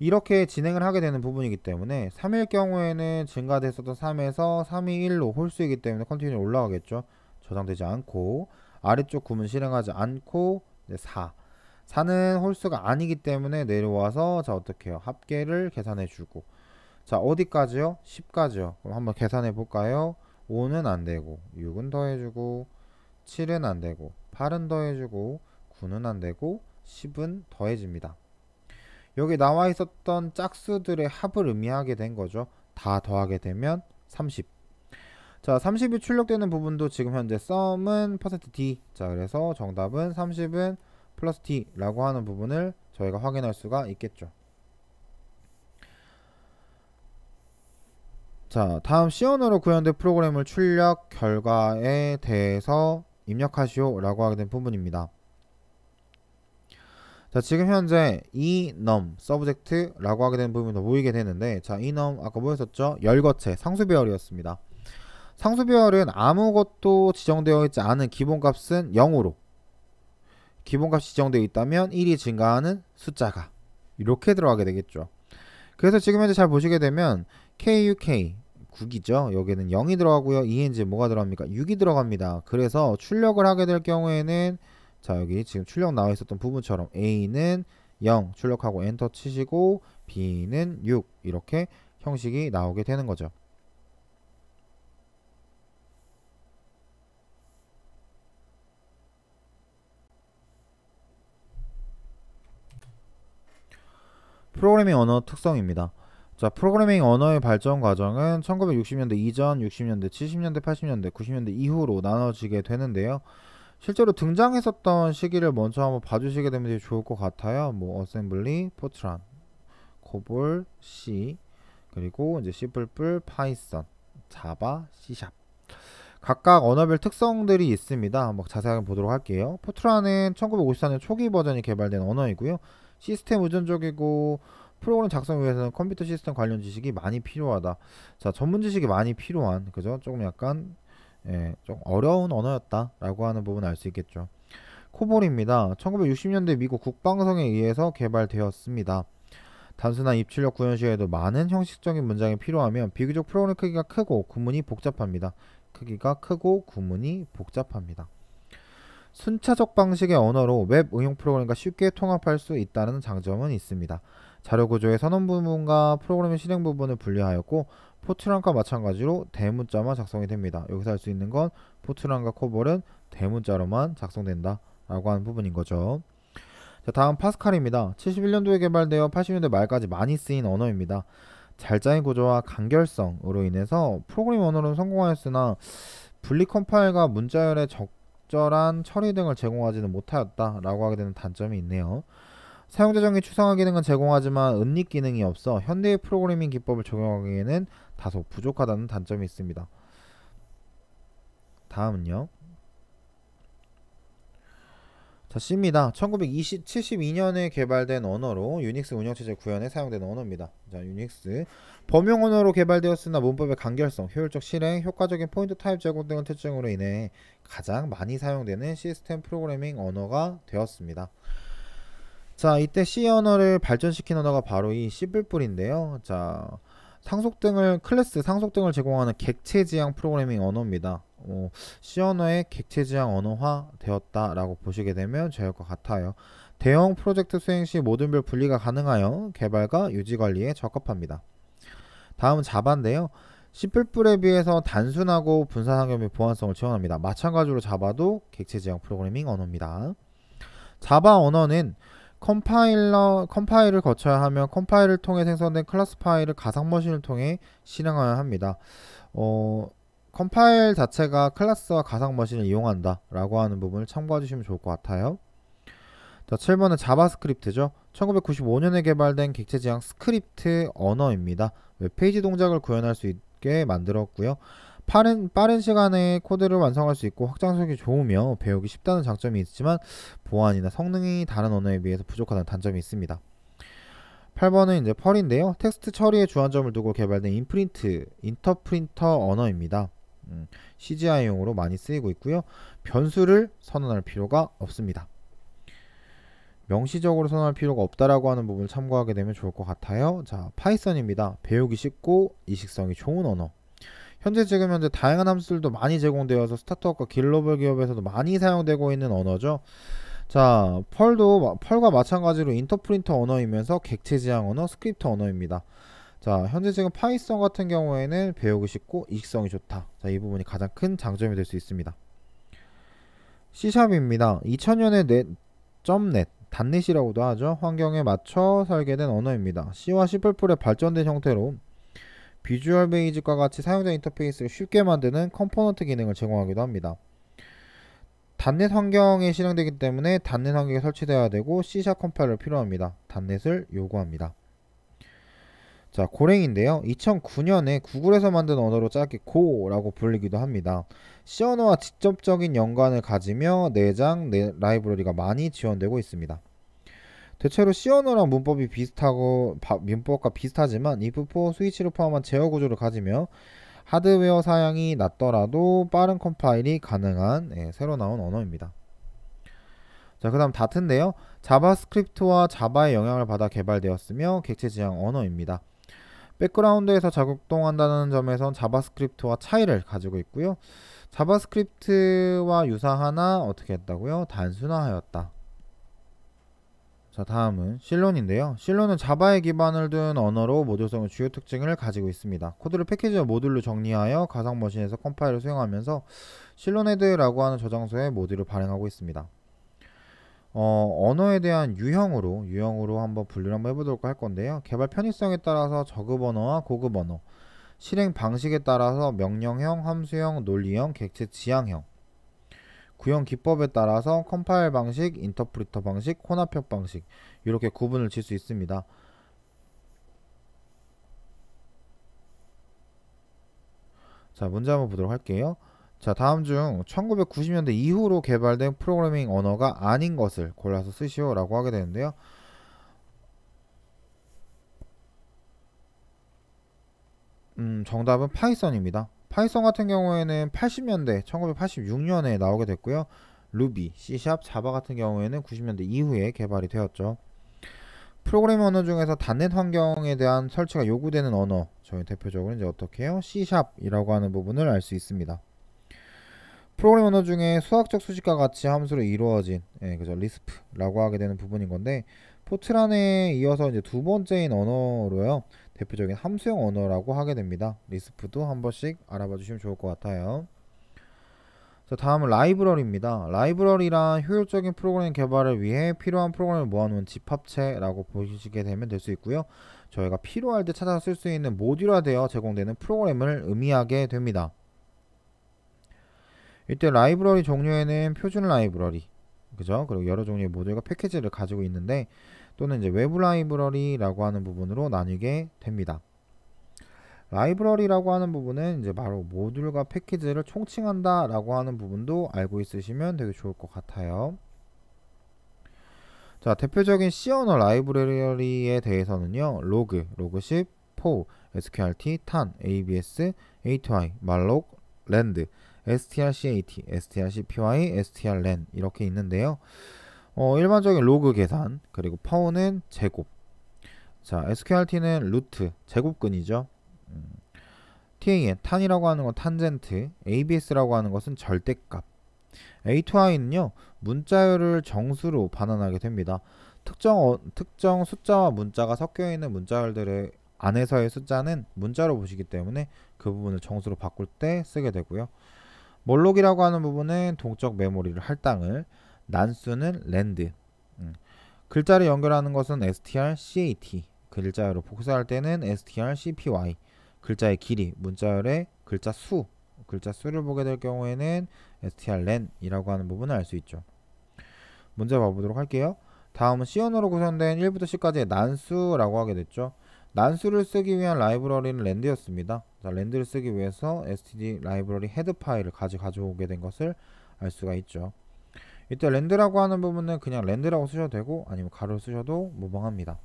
S1: 이렇게 진행을 하게 되는 부분이기 때문에 3일 경우에는 증가됐었던 3에서 3이 1로 홀수이기 때문에 continue 올라가겠죠. 저장되지 않고 아래쪽 구문 실행하지 않고 4 4는 홀수가 아니기 때문에 내려와서 자 어떻게 해요? 합계를 계산해 주고 자 어디까지요? 10까지요. 그럼 한번 계산해 볼까요? 5는 안 되고 6은 더해 주고 7은 안 되고 8은 더해 주고 9는 안 되고 10은 더해집니다. 여기 나와 있었던 짝수들의 합을 의미하게 된 거죠. 다 더하게 되면 30. 자, 30이 출력되는 부분도 지금 현재 sum은 %d. 자, 그래서 정답은 30은 plus t라고 하는 부분을 저희가 확인할 수가 있겠죠. 자, 다음 언어로 구현된 프로그램을 출력 결과에 대해서 입력하시오라고 하게 된 부분입니다. 자, 지금 현재 enum subject라고 하게 된 부분이 보이게 되는데 자, enum 아까 뭐였었죠? 열거체 상수배열이었습니다. 상수배열은 아무것도 지정되어 있지 않은 기본값은 0으로 기본값이 지정되어 있다면 1이 증가하는 숫자가 이렇게 들어가게 되겠죠. 그래서 지금 현재 잘 보시게 되면 KUK 9기죠. 여기는 0이 들어가고요. ENG 뭐가 들어갑니까? 6이 들어갑니다. 그래서 출력을 하게 될 경우에는 자 여기 지금 출력 나와 있었던 부분처럼 A는 0 출력하고 엔터 치시고 B는 6 이렇게 형식이 나오게 되는 거죠. 프로그래밍 언어 특성입니다. 자, 프로그래밍 언어의 발전 과정은 1960년대 이전, 60년대, 70년대, 80년대, 90년대 이후로 나눠지게 되는데요. 실제로 등장했었던 시기를 먼저 한번 봐주시게 되면 되게 좋을 것 같아요. 뭐 어셈블리, 포트란, 코볼, C, 그리고 이제 C++, 파이썬, 자바, C샵. 각각 언어별 특성들이 있습니다. 한번 자세하게 보도록 할게요. 포트란은 1954년 초기 버전이 개발된 언어이고요. 시스템 의존적이고 프로그램 작성 위해서는 컴퓨터 시스템 관련 지식이 많이 필요하다. 자, 전문 지식이 많이 필요한 그죠? 조금 약간 예, 좀 어려운 언어였다라고 하는 부분 알 수 있겠죠. 코볼입니다. 1960년대 미국 국방성에 의해서 개발되었습니다. 단순한 입출력 구현 시에도 많은 형식적인 문장이 필요하면 비교적 프로그램 크기가 크고 구문이 복잡합니다. 크기가 크고 구문이 복잡합니다. 순차적 방식의 언어로 웹 응용 프로그램과 쉽게 통합할 수 있다는 장점은 있습니다. 자료 구조의 선언 부분과 프로그램의 실행 부분을 분리하였고 포트란과 마찬가지로 대문자만 작성이 됩니다. 여기서 할 수 있는 건 포트란과 코볼은 대문자로만 작성된다 라고 하는 부분인 거죠. 자, 다음 파스칼입니다. 71년도에 개발되어 80년대 말까지 많이 쓰인 언어입니다. 잘 짜인 구조와 간결성으로 인해서 프로그램 언어로는 성공하였으나 분리 컴파일과 문자열의 적절한 처리 등을 제공하지는 못하였다라고 하게 되는 단점이 있네요. 사용자 정의 추상화 기능은 제공하지만 은닉 기능이 없어 현대의 프로그래밍 기법을 적용하기에는 다소 부족하다는 단점이 있습니다. 다음은요. 자, C입니다. 1972년에 개발된 언어로 유닉스 운영체제 구현에 사용되는 언어입니다. 자, 유닉스 범용 언어로 개발되었으나 문법의 간결성, 효율적 실행, 효과적인 포인터 타입 제공 등의 특징으로 인해 가장 많이 사용되는 시스템 프로그래밍 언어가 되었습니다. 자, 이때 C 언어를 발전시킨 언어가 바로 이 C++인데요. 자, 상속 등을 클래스 상속 등을 제공하는 객체 지향 프로그래밍 언어입니다. 어, C 언어의 객체 지향 언어화 되었다 라고 보시게 되면 좋을 것 같아요. 대형 프로젝트 수행 시 모든 별 분리가 가능하여 개발과 유지 관리에 적합합니다. 다음은 자바인데요. C++에 비해서 단순하고 분산 환경 및 보안성을 지원합니다. 마찬가지로 자바도 객체 지향 프로그래밍 언어입니다. 자바 언어는 컴파일러 컴파일을 거쳐야 하며 컴파일을 통해 생성된 클래스 파일을 가상 머신을 통해 실행해야 합니다. 어, 컴파일 자체가 클래스와 가상 머신을 이용한다 라고 하는 부분을 참고해 주시면 좋을 것 같아요. 자, 7번은 JavaScript죠. 1995년에 개발된 객체 지향 스크립트 언어입니다. 웹페이지 동작을 구현할 수 있게 만들었고요. 빠른, 빠른 시간에 코드를 완성할 수 있고 확장성이 좋으며 배우기 쉽다는 장점이 있지만 보안이나 성능이 다른 언어에 비해서 부족하다는 단점이 있습니다. 8번은 이제 Perl인데요. 텍스트 처리에 주안점을 두고 개발된 인프린트, 인터프린터 언어입니다. 음, CGI용으로 많이 쓰이고 있고요. 변수를 선언할 필요가 없습니다. 명시적으로 선언할 필요가 없다라고 하는 부분을 참고하게 되면 좋을 것 같아요. 자, Python입니다. 배우기 쉽고 이식성이 좋은 언어. 현재 지금 현재 다양한 함수들도 많이 제공되어서 스타트업과 글로벌 기업에서도 많이 사용되고 있는 언어죠. 자, Perl도 Perl과 마찬가지로 인터프린터 언어이면서 객체 지향 언어, 스크립트 언어입니다. 자, 현재 지금 Python 같은 경우에는 배우기 쉽고 이식성이 좋다. 자, 이 부분이 가장 큰 장점이 될 수 있습니다. C샵입니다. 2000년에 NET, .NET, .NET이라고도 하죠. 환경에 맞춰 설계된 언어입니다. C와 C++의 발전된 형태로 Visual Basic과 같이 사용자 인터페이스를 쉽게 만드는 component 기능을 제공하기도 합니다. .NET 환경에 실행되기 때문에 .NET 환경에 설치되어야 되고 C샵 컴파일러 필요합니다. 단넷을 요구합니다. 자, Golang인데요. 2009년에 구글에서 만든 언어로 짧게 Go라고 불리기도 합니다. 언어와 직접적인 연관을 가지며 내장 내 라이브러리가 많이 지원되고 있습니다. 대체로 언어랑 문법이 비슷하고 바, 문법과 비슷하지만 if4 스위치를 포함한 제어 구조를 가지며 하드웨어 사양이 낮더라도 빠른 컴파일이 가능한 예, 새로 나온 언어입니다. 자, 그 다음 Dart인데요. JavaScript와 Java의 영향을 받아 개발되었으며 객체 지향 언어입니다. 백그라운드에서 작동한다는 점에선 JavaScript와 차이를 가지고 있고요. JavaScript와 유사하나 어떻게 했다고요? 단순화하였다. 자 다음은 Ceylon인데요. Ceylon은 Java에 기반을 둔 언어로 모듈성의 주요 특징을 가지고 있습니다. 코드를 패키지와 모듈로 정리하여 가상 머신에서 컴파일을 수행하면서 Ceylon Herd라고 하는 저장소에 모듈을 발행하고 있습니다. 어, 언어에 대한 유형으로 유형으로 한번 분류를 한번 해보도록 할 건데요. 개발 편의성에 따라서 저급 언어와 고급 언어, 실행 방식에 따라서 명령형, 함수형, 논리형, 객체 지향형, 구현 기법에 따라서 컴파일 방식, 인터프리터 방식, 혼합형 방식 이렇게 구분을 칠 수 있습니다. 자 문제 한번 보도록 할게요. 자 다음 중 1990년대 이후로 개발된 프로그래밍 언어가 아닌 것을 골라서 쓰시오 라고 하게 되는데요 음 정답은 Python입니다 Python 같은 경우에는 80년대 1986년에 나오게 됐고요. 루비, C샵, 자바 같은 경우에는 90년대 이후에 개발이 되었죠. 프로그래밍 언어 중에서 .NET 환경에 대한 설치가 요구되는 언어 저희 대표적으로 이제 어떻게 해요? C샵이라고 하는 부분을 알 수 있습니다. 프로그램 언어 중에 수학적 수식과 같이 함수로 이루어진 예, 그죠? LISP라고 하게 되는 부분인 건데 포트란에 이어서 이제 두 번째인 언어로요 대표적인 함수형 언어라고 하게 됩니다. LISP도 한 번씩 알아봐 주시면 좋을 것 같아요. 자 다음은 라이브러리입니다. 라이브러리란 효율적인 프로그램 개발을 위해 필요한 프로그램을 모아놓은 집합체라고 보시게 되면 될 수 있고요. 저희가 필요할 때 찾아서 쓸수 있는 모듈화되어 제공되는 프로그램을 의미하게 됩니다. 이때 라이브러리 종류에는 표준 라이브러리 그죠? 그리고 여러 종류의 모듈과 패키지를 가지고 있는데 또는 이제 외부 라이브러리라고 하는 부분으로 나뉘게 됩니다. 라이브러리라고 하는 부분은 이제 바로 모듈과 패키지를 총칭한다 라고 하는 부분도 알고 있으시면 되게 좋을 것 같아요. 자 대표적인 C 언어 라이브러리에 대해서는요 로그, 로그10, pow, sqrt, tan, abs, atoi, malloc, rand strcat, strcpy, strlen 이렇게 있는데요. 어, 일반적인 로그 계산 그리고 파워는 제곱 자 sqrt는 루트 제곱근이죠. 음, tan tan이라고 하는 건 탄젠트 abs라고 하는 것은 절대값 atoi는요 문자열을 정수로 반환하게 됩니다. 특정 어, 특정 숫자와 문자가 섞여 있는 문자열들의 안에서의 숫자는 문자로 보시기 때문에 그 부분을 정수로 바꿀 때 쓰게 되고요. 몰록이라고 하는 부분은 동적 메모리를 할당을 난수는 랜드 음. 글자를 연결하는 것은 strcat 글자열을 복사할 때는 strcpy 글자의 길이 문자열의 글자 수 글자 수를 보게 될 경우에는 strlen이라고 하는 부분을 알 수 있죠 문제 봐보도록 할게요 다음은 C 언어로 구성된 1부터 10까지의 난수라고 하게 됐죠. 난수를 쓰기 위한 라이브러리는 rand였습니다. 자, rand를 쓰기 위해서 std 라이브러리 헤더 파일을 가져 가져오게 된 것을 알 수가 있죠. 이때 rand라고 하는 부분은 그냥 rand라고 쓰셔도 되고 아니면 괄호 쓰셔도 무방합니다.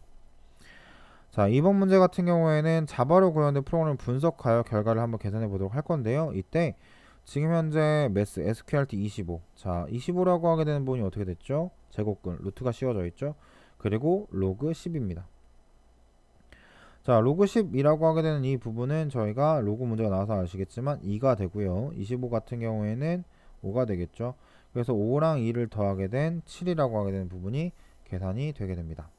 S1: 자, 이번 문제 같은 경우에는 Java로 구현된 프로그램을 분석하여 결과를 한번 계산해 보도록 할 건데요. 이때 지금 현재 Math sqrt 25. 자, 25라고 하게 되는 부분이 어떻게 됐죠? 제곱근 루트가 씌워져 있죠. 그리고 로그 10입니다. 자, 로그 10이라고 하게 되는 이 부분은 저희가 로그 문제가 나와서 아시겠지만 2가 되고요. 25 같은 경우에는 5가 되겠죠. 그래서 5랑 2를 더하게 된 7이라고 하게 되는 부분이 계산이 되게 됩니다.